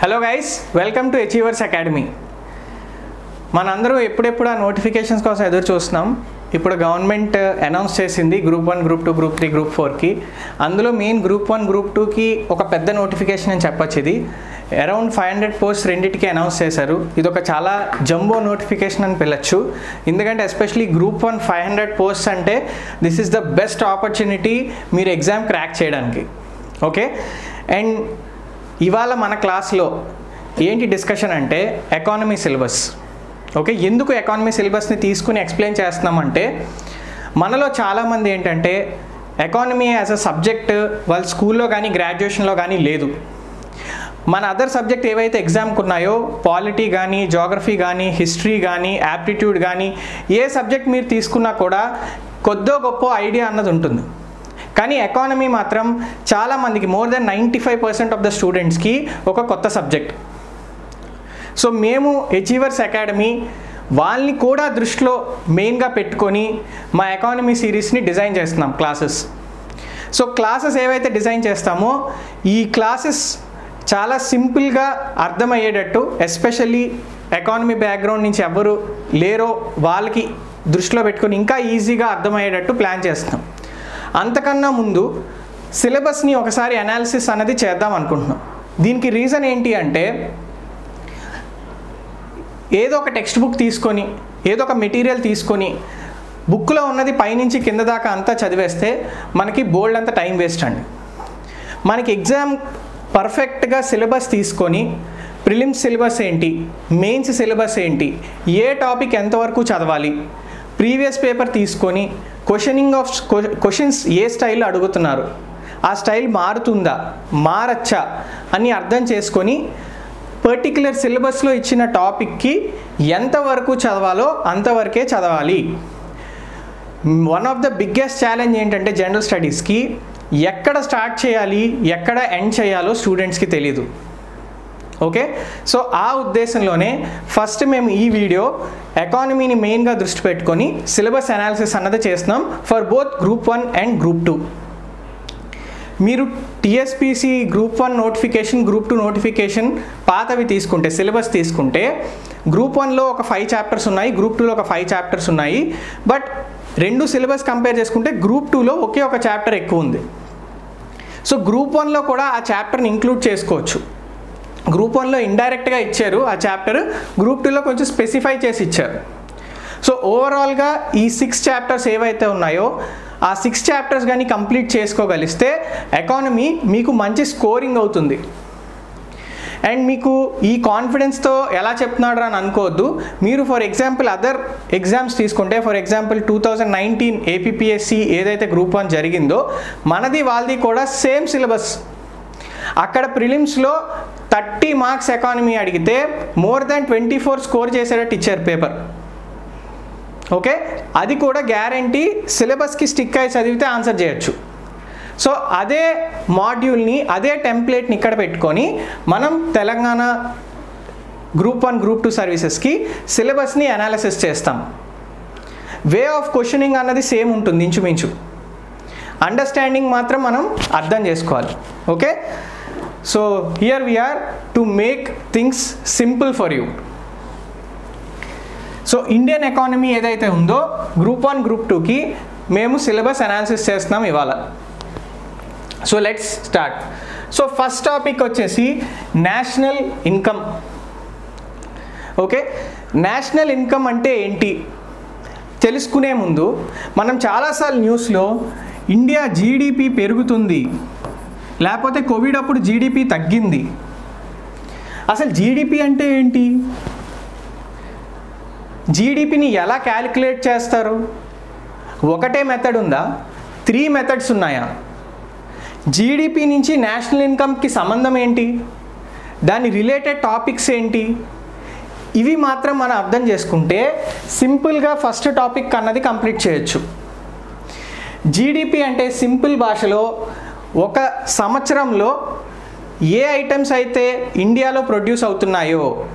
Hello guys welcome to Achievers Academy మనందరూ ఎప్పుడెప్పుడు ఆ నోటిఫికేషన్స్ కోసం ఎదురు చూస్తున్నాం. ఇప్పుడు గవర్నమెంట్ అనౌన్స్ uh, చేసింది group one group two group three group ఫోర్కి అందులో మెయిన్ గ్రూప్ వన్ గ్రూప్ టూకి ఒక పెద్ద నోటిఫికేషన్ అని చెప్పొచ్చు ఇది. అరౌండ్ ఫైవ్ హండ్రెడ్ పోస్ట్ రెండింటికి అనౌన్స్ చేశారు. ఇది ఒక చాలా జంబో నోటిఫికేషన్ అని పిలచ్చు. ఎందుకంటే especially group one five hundred post అంటే this is the best opportunity మీరు ఎగ్జామ్ క్రాక్ చేయడానికి. ఓకే అండ్ ఇవాళ మన క్లాస్లో ఏంటి డిస్కషన్ అంటే ఎకానమీ సిలబస్ ఓకే ఎందుకు ఎకానమీ సిలబస్ని తీసుకుని ఎక్స్ప్లెయిన్ చేస్తున్నామంటే మనలో చాలామంది ఏంటంటే ఎకానమీ యాజ్ అ సబ్జెక్ట్ వాళ్ళ స్కూల్లో కానీ గ్రాడ్యుయేషన్లో కానీ లేదు. మన అదర్ సబ్జెక్ట్ ఏవైతే ఎగ్జామ్కి ఉన్నాయో పాలిటీ కానీ జాగ్రఫీ కానీ హిస్టరీ కానీ యాప్టిట్యూడ్ కానీ ఏ సబ్జెక్ట్ మీరు తీసుకున్నా కూడా కొద్దో గొప్ప ఐడియా అన్నది ఉంటుంది. కానీ ఎకానమీ మాత్రం చాలామందికి more than ninety five percent of the స్టూడెంట్స్కి ఒక కొత్త సబ్జెక్ట్ సో మేము అచీవర్స్ అకాడమీ వాళ్ళని కూడా దృష్టిలో మెయిన్గా పెట్టుకొని మా ఎకానమీ సిరీస్ని డిజైన్ చేస్తున్నాం క్లాసెస్ సో క్లాసెస్ ఏవైతే డిజైన్ చేస్తామో ఈ క్లాసెస్ చాలా సింపుల్గా అర్థమయ్యేటట్టు ఎస్పెషల్లీ ఎకానమీ బ్యాక్గ్రౌండ్ నుంచి ఎవరు లేరో వాళ్ళకి దృష్టిలో పెట్టుకొని ఇంకా ఈజీగా అర్థమయ్యేటట్టు ప్లాన్ చేస్తున్నాం. అంతకన్నా ముందు సిలబస్ని ఒకసారి అనాలిసిస్ అనేది చేద్దాం అనుకుంటున్నాం. దీనికి రీజన్ ఏంటి అంటే ఏదో ఒక టెక్స్ట్ బుక్ తీసుకొని ఏదో ఒక మెటీరియల్ తీసుకొని బుక్లో ఉన్నది పైనుంచి కింద దాకా అంతా చదివేస్తే మనకి బోల్డ్ అంత టైం వేస్ట్ అండి. మనకి ఎగ్జామ్ పర్ఫెక్ట్గా సిలబస్ తీసుకొని ప్రిలిమ్స్ సిలబస్ ఏంటి మెయిన్స్ సిలబస్ ఏంటి ఏ టాపిక్ ఎంతవరకు చదవాలి ప్రీవియస్ పేపర్ తీసుకొని క్వశ్చనింగ్ ఆఫ్ క్వశ్చన్స్ ఏ స్టైల్లో అడుగుతున్నారు? ఆ స్టైల్ మారుతుందా? మారచ్చా? అని అర్థం చేసుకొని పర్టికులర్ సిలబస్లో ఇచ్చిన టాపిక్కి ఎంతవరకు చదవాలో అంతవరకే చదవాలి. One of the biggest challenge ఏంటంటే జనరల్ స్టడీస్కి ఎక్కడ స్టార్ట్ చేయాలి ఎక్కడ ఎండ్ చేయాలో స్టూడెంట్స్కి తెలీదు. ఓకే? సో ఆ ఉద్దేశంలోనే ఫస్ట్ మేము ఈ వీడియో ఎకానమీని మెయిన్గా దృష్టి పెట్టుకొని సిలబస్ అనాలిసిస్ అన్నది చేస్తున్నాం for both group one and group two. మీరు TSPSC group one notification group two notification పాతవి తీసుకుంటే సిలబస్ తీసుకుంటే గ్రూప్ వన్లో ఒక ఫైవ్ చాప్టర్స్ ఉన్నాయి గ్రూప్ టూలో ఒక ఫైవ్ చాప్టర్స్ ఉన్నాయి. బట్ రెండు సిలబస్ కంపేర్ చేసుకుంటే గ్రూప్ టూలో ఒకే ఒక చాప్టర్ ఎక్కువ ఉంది. సో గ్రూప్ వన్లో కూడా ఆ చాప్టర్ని ఇంక్లూడ్ చేసుకోవచ్చు. గ్రూప్ వన్లో ఇండైరెక్ట్గా ఇచ్చారు ఆ చాప్టర్. గ్రూప్ టూలో కొంచెం స్పెసిఫై చేసి ఇచ్చారు. సో ఓవరాల్గా ఈ సిక్స్ చాప్టర్స్ ఏవైతే ఉన్నాయో ఆ సిక్స్ చాప్టర్స్ కానీ కంప్లీట్ చేసుకోగలిస్తే ఎకానమీ మీకు మంచి స్కోరింగ్ అవుతుంది. అండ్ మీకు ఈ కాన్ఫిడెన్స్తో ఎలా చెప్తున్నాడు అని అనుకోవద్దు. మీరు ఫర్ ఎగ్జాంపుల్ అదర్ ఎగ్జామ్స్ తీసుకుంటే for example two thousand nineteen APPSC ఏదైతే గ్రూప్ వన్ జరిగిందో మనది వాళ్ళది కూడా సేమ్ సిలబస్. అక్కడ ప్రిలిమ్స్లో థర్టీ మార్క్స్ ఎకానమీ అడిగితే more than twenty four score చేసేటట్టు ఇచ్చారు పేపర్. ఓకే? అది కూడా గ్యారంటీ సిలబస్కి స్టిక్ అయి చదివితే ఆన్సర్ చేయొచ్చు. సో అదే మాడ్యూల్ని అదే టెంప్లెట్ని ఇక్కడ పెట్టుకొని మనం Telangana group one group two సర్వీసెస్కి సిలబస్ని అనాలిసిస్ చేస్తాం. వే ఆఫ్ క్వశ్చనింగ్ అన్నది సేమ్ ఉంటుంది ఇంచుమించు. అండర్స్టాండింగ్ మాత్రం మనం అర్థం చేసుకోవాలి. Okay? So here we are to make things simple for you so Indian economy ఏదైతే ఉందో గ్రూప్ వన్ గ్రూప్ టూకి మేము సిలబస్ అనాలిసిస్ చేస్తున్నాం ఇవాళ. So let's start so first topic వచ్చేసి national income okay national income అంటే ఏంటి? తెలుసుకునే ముందు మనం చాలాసార్లు న్యూస్లో ఇండియా జీడిపి పెరుగుతుంది. లేకపోతే కోవిడ్ అప్పుడు జీడిపి తగ్గింది. అసలు జీడిపి అంటే ఏంటి? జీడిపిని ఎలా క్యాలిక్యులేట్ చేస్తారు? ఒకటే మెథడ్ ఉందా? త్రీ మెథడ్స్ ఉన్నాయా? జీడిపి నుంచి నేషనల్ ఇన్కమ్కి సంబంధం ఏంటి? దాని రిలేటెడ్ టాపిక్స్ ఏంటి? ఇవి మాత్రం మనం అర్థం చేసుకుంటే సింపుల్గా ఫస్ట్ టాపిక్ అన్నది కంప్లీట్ చేయొచ్చు. జీడిపి అంటే సింపుల్ భాషలో ఒక సంవత్సరంలో ఏ ఐటమ్స్ అయితే ఇండియాలో ప్రొడ్యూస్ అవుతున్నాయో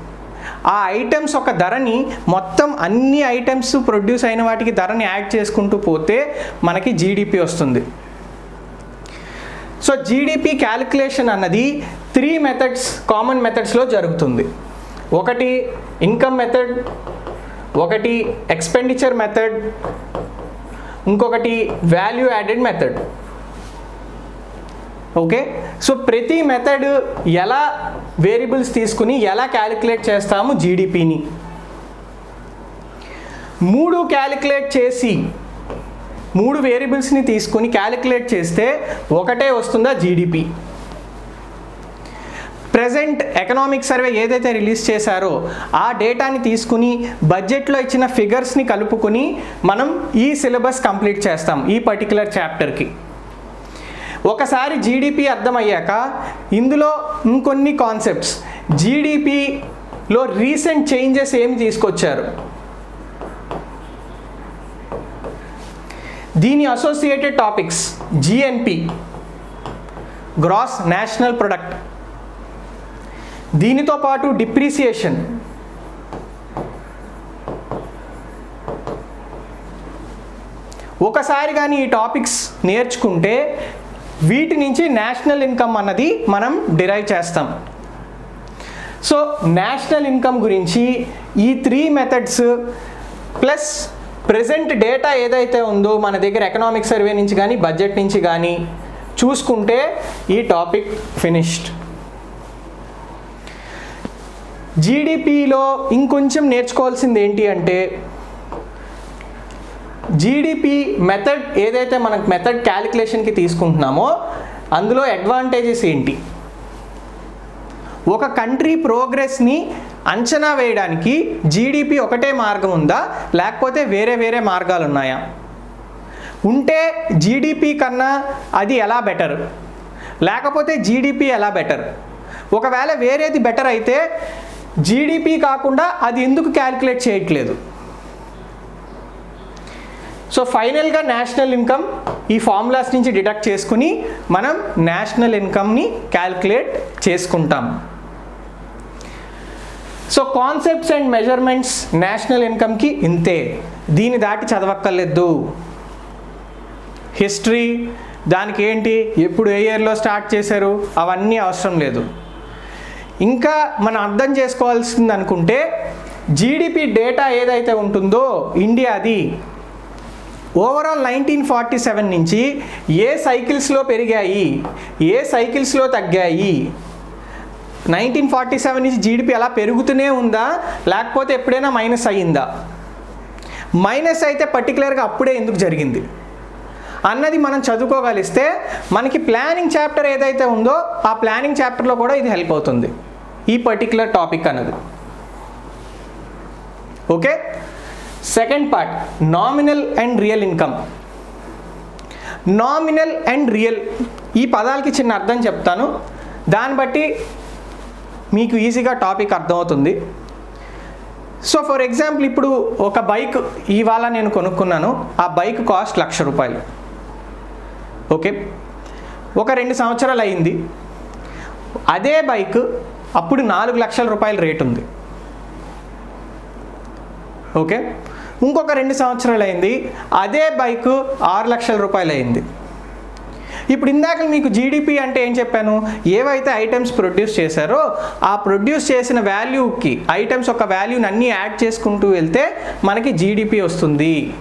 ఆ ఐటమ్స్ ఒక ధరని మొత్తం అన్ని ఐటమ్స్ ప్రొడ్యూస్ అయిన వాటికి ధరని యాడ్ చేసుకుంటూ పోతే మనకి జీడిపి వస్తుంది. సో జీడిపి క్యాలిక్యులేషన్ అన్నది త్రీ మెథడ్స్ కామన్ మెథడ్స్లో జరుగుతుంది. ఒకటి ఇన్కమ్ మెథడ్ ఒకటి ఎక్స్పెండిచర్ మెథడ్ ఇంకొకటి value added method okay? So ప్రతి మెథడ్ ఎలా వేరియబుల్స్ తీసుకుని ఎలా క్యాలిక్యులేట్ చేస్తాము జీడిపిని మూడు క్యాలిక్యులేట్ చేసి మూడు వేరియబుల్స్ని తీసుకుని క్యాలిక్యులేట్ చేస్తే ఒకటే వస్తుందా జీడిపి ప్రజెంట్ ఎకనామిక్ సర్వే ఏదైతే రిలీజ్ చేశారో ఆ డేటాని తీసుకుని బడ్జెట్లో ఇచ్చిన ఫిగర్స్ని కలుపుకొని మనం ఈ సిలబస్ కంప్లీట్ చేస్తాం ఈ పర్టికులర్ చాప్టర్కి ఒకసారి జీడిపి అర్థమయ్యాక ఇందులో ఇంకొన్ని కాన్సెప్ట్స్ జీడిపిలో రీసెంట్ చేంజెస్ ఏమి తీసుకొచ్చారు? దీని associated topics GNP gross national product దీనితో పాటు డిప్రిసియేషన్ ఒకసారి కానీ ఈ టాపిక్స్ నేర్చుకుంటే వీటి నుంచి నేషనల్ ఇన్కమ్ అన్నది మనం డిరైవ్ చేస్తాం. సో నేషనల్ ఇన్కమ్ గురించి ఈ three methods plus present data ఏదైతే ఉందో మన దగ్గర ఎకనామిక్ సర్వే నుంచి కానీ బడ్జెట్ నుంచి కానీ చూసుకుంటే ఈ టాపిక్ ఫినిష్డ్. జీడిపిలో ఇంకొంచెం నేర్చుకోవాల్సింది ఏంటి అంటే జీడిపి మెథడ్ ఏదైతే మనకు మెథడ్ క్యాలిక్యులేషన్కి తీసుకుంటున్నామో అందులో అడ్వాంటేజెస్ ఏంటి? ఒక కంట్రీ ప్రోగ్రెస్ని అంచనా వేయడానికి జీడిపి ఒకటే మార్గం ఉందా? లేకపోతే వేరే వేరే మార్గాలు ఉన్నాయా? ఉంటే జీడిపి కన్నా అది ఎలా బెటర్ లేకపోతే జీడిపి ఎలా బెటర్ ఒకవేళ వేరేది బెటర్ అయితే జీడిపి కాకుండా అది ఎందుకు క్యాలిక్యులేట్ చేయట్లేదు? సో ఫైనల్గా నేషనల్ ఇన్కమ్ ఈ ఫార్ములాస్ నుంచి డిడక్ట్ చేసుకుని మనం నేషనల్ ఇన్కమ్ని క్యాల్కులేట్ చేసుకుంటాం. So concepts and measurements national ఇన్కమ్కి ఇంతే. దీని దాటి చదవక్కర్లేదు. హిస్టరీ దానికి ఏంటి? ఎప్పుడు ఏ ఇయర్లో స్టార్ట్ చేశారు? అవన్నీ అవసరం లేదు. ఇంకా మనం అర్థం చేసుకోవాల్సింది అనుకుంటే జీడిపి డేటా ఏదైతే ఉంటుందో ఇండియాది ఓవరాల్ నైన్టీన్ ఫార్టీ సెవెన్ నుంచి ఏ సైకిల్స్లో పెరిగాయి? ఏ సైకిల్స్లో తగ్గాయి? నైన్టీన్ ఫార్టీ సెవెన్ నుంచి జీడిపి అలా పెరుగుతూనే ఉందా? లేకపోతే ఎప్పుడైనా మైనస్ అయ్యిందా? మైనస్ అయితే పర్టికులర్గా అప్పుడే ఎందుకు జరిగింది? అన్నది మనం చదువుకోగలిస్తే మనకి ప్లానింగ్ చాప్టర్ ఏదైతే ఉందో ఆ ప్లానింగ్ చాప్టర్లో కూడా ఇది హెల్ప్ అవుతుంది. ఈ పర్టికులర్ టాపిక్ అన్నది. Okay second part nominal and real income nominal and real ఈ పదాలకి చిన్న అర్థం చెప్తాను. దాన్ని బట్టి మీకు ఈజీగా టాపిక్ అర్థమవుతుంది. సో ఫర్ ఎగ్జాంపుల్ ఇప్పుడు ఒక బైక్ ఇవాళ నేను కొనుక్కున్నాను. ఆ బైక్ కాస్ట్ లక్ష రూపాయలు. ఓకే? ఒక రెండు సంవత్సరాలు అయింది. అదే బైక్ అప్పుడు నాలుగు లక్షల రూపాయల రేట్ ఉంది. ఓకే? ఇంకొక రెండు సంవత్సరాలు అయింది అదే బైకు ఆరు లక్షల రూపాయలు అయింది ఇప్పుడు ఇందాక మీకు జీడిపి అంటే ఏం చెప్పాను? ఏవైతే ఐటమ్స్ ప్రొడ్యూస్ చేశారో ఆ ప్రొడ్యూస్ చేసిన వాల్యూకి ఐటమ్స్ ఒక వాల్యూని అన్నీ యాడ్ చేసుకుంటూ వెళ్తే మనకి జీడిపి వస్తుంది.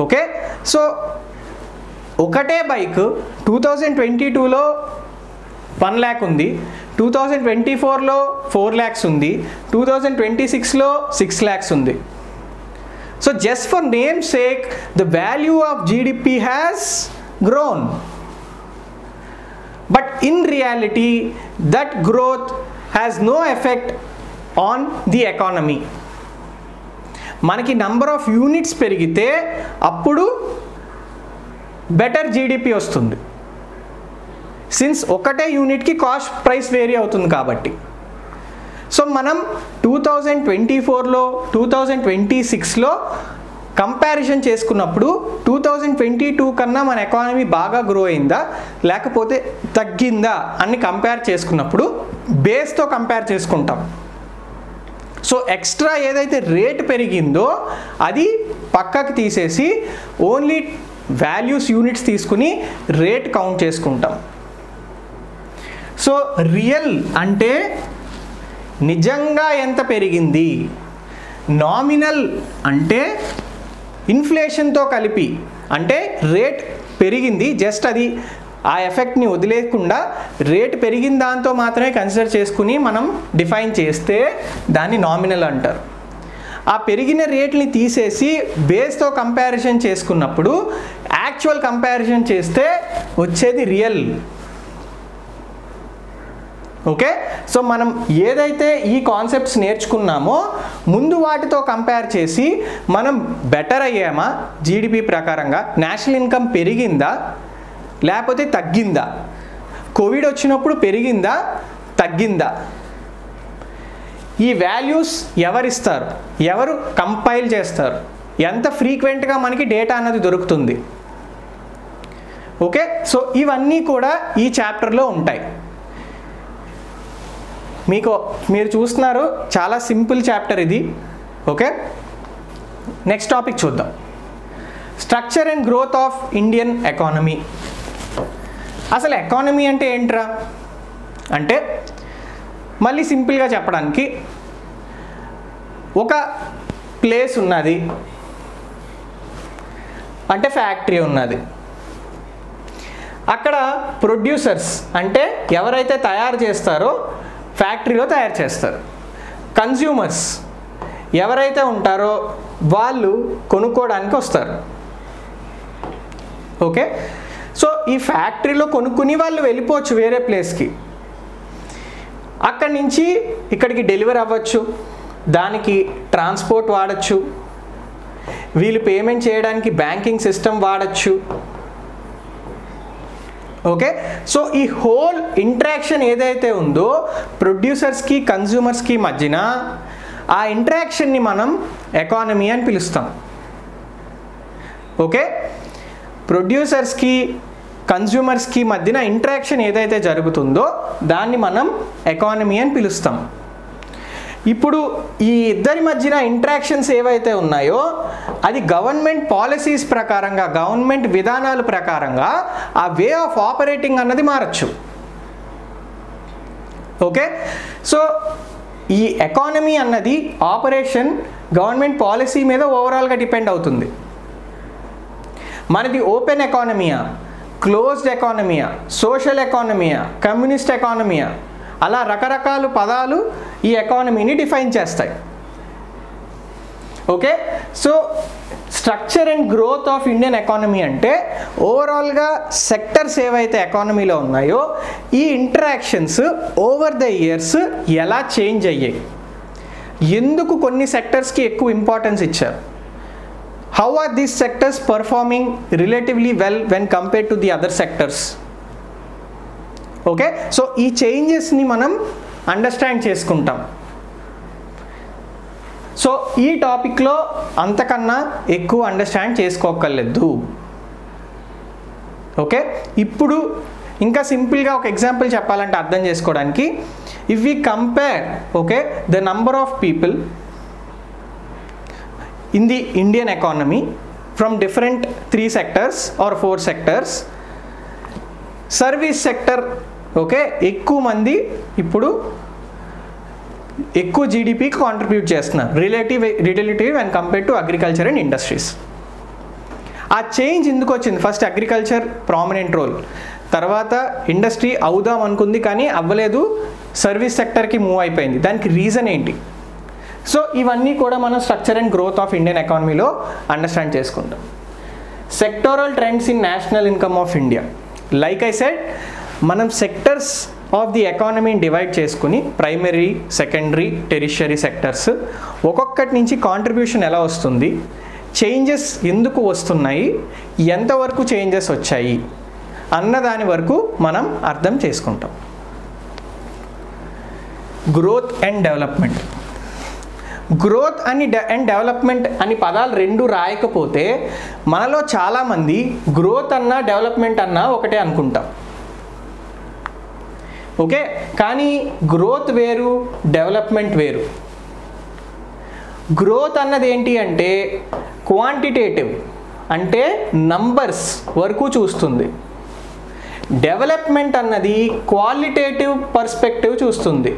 ఓకే? సో ఒకటే బైక్ టూ థౌజండ్ ట్వంటీ టూలో వన్ ల్యాక్ ఉంది. టూ థౌజండ్ ట్వంటీ ఫోర్లో ఫోర్ ల్యాక్స్ ఉంది టూ థౌజండ్ ట్వంటీ సిక్స్లో సిక్స్ ల్యాక్స్ ఉంది so just for name sake the value of GDP has grown but in reality that growth has no effect on the economy మనకి number of units పెరిగితే అప్పుడు better GDP వస్తుంది. Since ఒకటే యూనిట్కి cost price vary అవుతుంది కాబట్టి. So మనం two thousand twenty ఫోర్లో టూ థౌజండ్ ట్వంటీ సిక్స్లో కంపారిజన్ చేసుకున్నప్పుడు టూ థౌజండ్ ట్వంటీ టూ కన్నా మన ఎకానమీ బాగా గ్రో అయిందా? లేకపోతే తగ్గిందా? అని కంపేర్ చేసుకున్నప్పుడు బేస్తో కంపేర్ చేసుకుంటాం. సో ఎక్స్ట్రా ఏదైతే రేట్ పెరిగిందో అది పక్కకు తీసేసి ఓన్లీ వాల్యూస్ యూనిట్స్ తీసుకుని రేట్ కౌంట్ చేసుకుంటాం. సో రియల్ అంటే నిజంగా ఎంత పెరిగింది? నామినల్ అంటే ఇన్ఫ్లేషన్తో కలిపి అంటే రేట్ పెరిగింది. జస్ట్ అది ఆ ఎఫెక్ట్ని వదిలేకుండా రేట్ పెరిగిన దాంతో మాత్రమే కన్సిడర్ చేసుకుని మనం డిఫైన్ చేస్తే దాన్ని నామినల్ అంటారు. ఆ పెరిగిన రేట్ని తీసేసి బేస్తో కంపారిజన్ చేసుకున్నప్పుడు యాక్చువల్ కంపారిజన్ చేస్తే వచ్చేది రియల్. ఓకే? సో మనం ఏదైతే ఈ కాన్సెప్ట్స్ నేర్చుకున్నామో ముందు వాటితో కంపేర్ చేసి మనం బెటర్ అయ్యామా? జీడిపి ప్రకారంగా నేషనల్ ఇన్కమ్ పెరిగిందా? లేకపోతే తగ్గిందా? కోవిడ్ వచ్చినప్పుడు పెరిగిందా? తగ్గిందా? ఈ వాల్యూస్ ఎవరిస్తారు? ఎవరు కంపైల్ చేస్తారు? ఎంత ఫ్రీక్వెంట్గా మనకి డేటా అన్నది దొరుకుతుంది? ఓకే? సో ఇవన్నీ కూడా ఈ చాప్టర్లో ఉంటాయి. మీకు మీరు చూస్తున్నారు చాలా సింపుల్ చాప్టర్ ఇది ఓకే? నెక్స్ట్ టాపిక్ చూద్దాం. Structure and growth of Indian economy అసలు ఎకానమీ అంటే ఏంట్రా? అంటే మళ్ళీ సింపుల్గా చెప్పడానికి ఒక ప్లేస్ ఉన్నది. అంటే ఫ్యాక్టరీ ఉన్నది. అక్కడ ప్రొడ్యూసర్స్ అంటే ఎవరైతే తయారు చేస్తారో ఫ్యాక్టరీలో తయారు చేస్తారు. కన్జ్యూమర్స్ ఎవరైతే ఉంటారో వాళ్ళు కొనుక్కోవడానికి వస్తారు. ఓకే సో ఈ ఫ్యాక్టరీలో కొనుక్కుని వాళ్ళు వెళ్ళిపోవచ్చు వేరే ప్లేస్కి. అక్కడి నుంచి ఇక్కడికి డెలివరీ అవ్వచ్చు. దానికి ట్రాన్స్పోర్ట్ వాడచ్చు. వీళ్ళు పేమెంట్ చేయడానికి బ్యాంకింగ్ సిస్టమ్ వాడచ్చు. ఓకే సో ఈ హోల్ ఇంట్రాక్షన్ ఏదైతే ఉందో ప్రొడ్యూసర్స్కి కన్జ్యూమర్స్కి మధ్యన ఆ ఇంట్రాక్షన్ని మనం ఎకానమీ అని పిలుస్తాం. ఓకే ప్రొడ్యూసర్స్కి కన్జ్యూమర్స్కి మధ్యన ఇంట్రాక్షన్ ఏదైతే జరుగుతుందో దాన్ని మనం ఎకానమీ అని పిలుస్తాం. ఇప్పుడు ఈ ఇద్దరి మధ్యన ఇంట్రాక్షన్స్ ఏవైతే ఉన్నాయో అది గవర్నమెంట్ పాలసీస్ ప్రకారంగా గవర్నమెంట్ విధానాల ప్రకారంగా ఆ వే ఆఫ్ ఆపరేటింగ్ అన్నది మారచ్చు. ఓకే సో ఈ ఎకానమీ అన్నది ఆపరేషన్ గవర్నమెంట్ పాలసీ మీద ఓవరాల్గా డిపెండ్ అవుతుంది. మనది ఓపెన్ ఎకానమీయా క్లోజ్డ్ ఎకానమీయా సోషల్ ఎకానమీయా కమ్యూనిస్ట్ ఎకానమీయా అలా రకరకాల పదాలు ఈ ఎకానమీని డిఫైన్ చేస్తాయి. Okay so structure and growth of Indian economy అంటే ఓవరాల్గా సెక్టర్స్ ఏవైతే ఎకానమీలో ఉన్నాయో ఈ ఇంటరాక్షన్స్ ఓవర్ ద ఇయర్స్ ఎలా చేంజ్ అయ్యాయి? ఎందుకు కొన్ని సెక్టర్స్కి ఎక్కువ ఇంపార్టెన్స్ ఇచ్చారు? How are these sectors performing relatively well when compare to the other sectors okay? So ఈ చేంజెస్ని మనం అండర్స్టాండ్ చేసుకుంటాం. సో ఈ టాపిక్లో అంతకన్నా ఎక్కువ అండర్స్టాండ్ చేసుకోకర్లేదు ఓకే? ఇప్పుడు ఇంకా సింపుల్గా ఒక ఎగ్జాంపుల్ చెప్పాలంటే అర్థం చేసుకోవడానికి. If we compare okay the number of people in the Indian economy from different three sectors or four sectors service sector okay? ఎక్కువ మంది ఇప్పుడు ఎక్కువ జీడిపికి కాంట్రిబ్యూట్ చేస్తున్నారు. Relative relative and compare to agriculture and industries ఆ change ఎందుకు వచ్చింది? First agriculture prominent role తర్వాత ఇండస్ట్రీ అవుదాం అనుకుంది కానీ అవ్వలేదు. సర్వీస్ సెక్టర్కి మూవ్ అయిపోయింది. దానికి రీజన్ ఏంటి? సో ఇవన్నీ కూడా మనం structure and growth of Indian ఎకానమీలో అండర్స్టాండ్ చేసుకుంటాం sectoral trends in national income of India like I said మనం సెక్టర్స్ ఆఫ్ ది ఎకానమీని డివైడ్ చేసుకుని ప్రైమరీ సెకండరీ టెరిషరీ సెక్టర్స్ ఒక్కొక్కటి నుంచి కాంట్రిబ్యూషన్ ఎలా వస్తుంది? చేంజెస్ ఎందుకు వస్తున్నాయి? ఎంతవరకు చేంజెస్ వచ్చాయి? అన్న దాని వరకు మనం అర్థం చేసుకుంటాం. గ్రోత్ అండ్ డెవలప్మెంట్ గ్రోత్ అని అండ్ డెవలప్మెంట్ అని పదాలు రెండు రాయకపోతే మనలో చాలామంది గ్రోత్ అన్నా డెవలప్మెంట్ అన్నా ఒకటే అనుకుంటాం. ఓకే? కానీ గ్రోత్ వేరు డెవలప్మెంట్ వేరు. గ్రోత్ అన్నది ఏంటి అంటే క్వాంటిటేటివ్ అంటే నంబర్స్ వరకు చూస్తుంది. డెవలప్మెంట్ అన్నది క్వాలిటేటివ్ పర్స్పెక్టివ్ చూస్తుంది.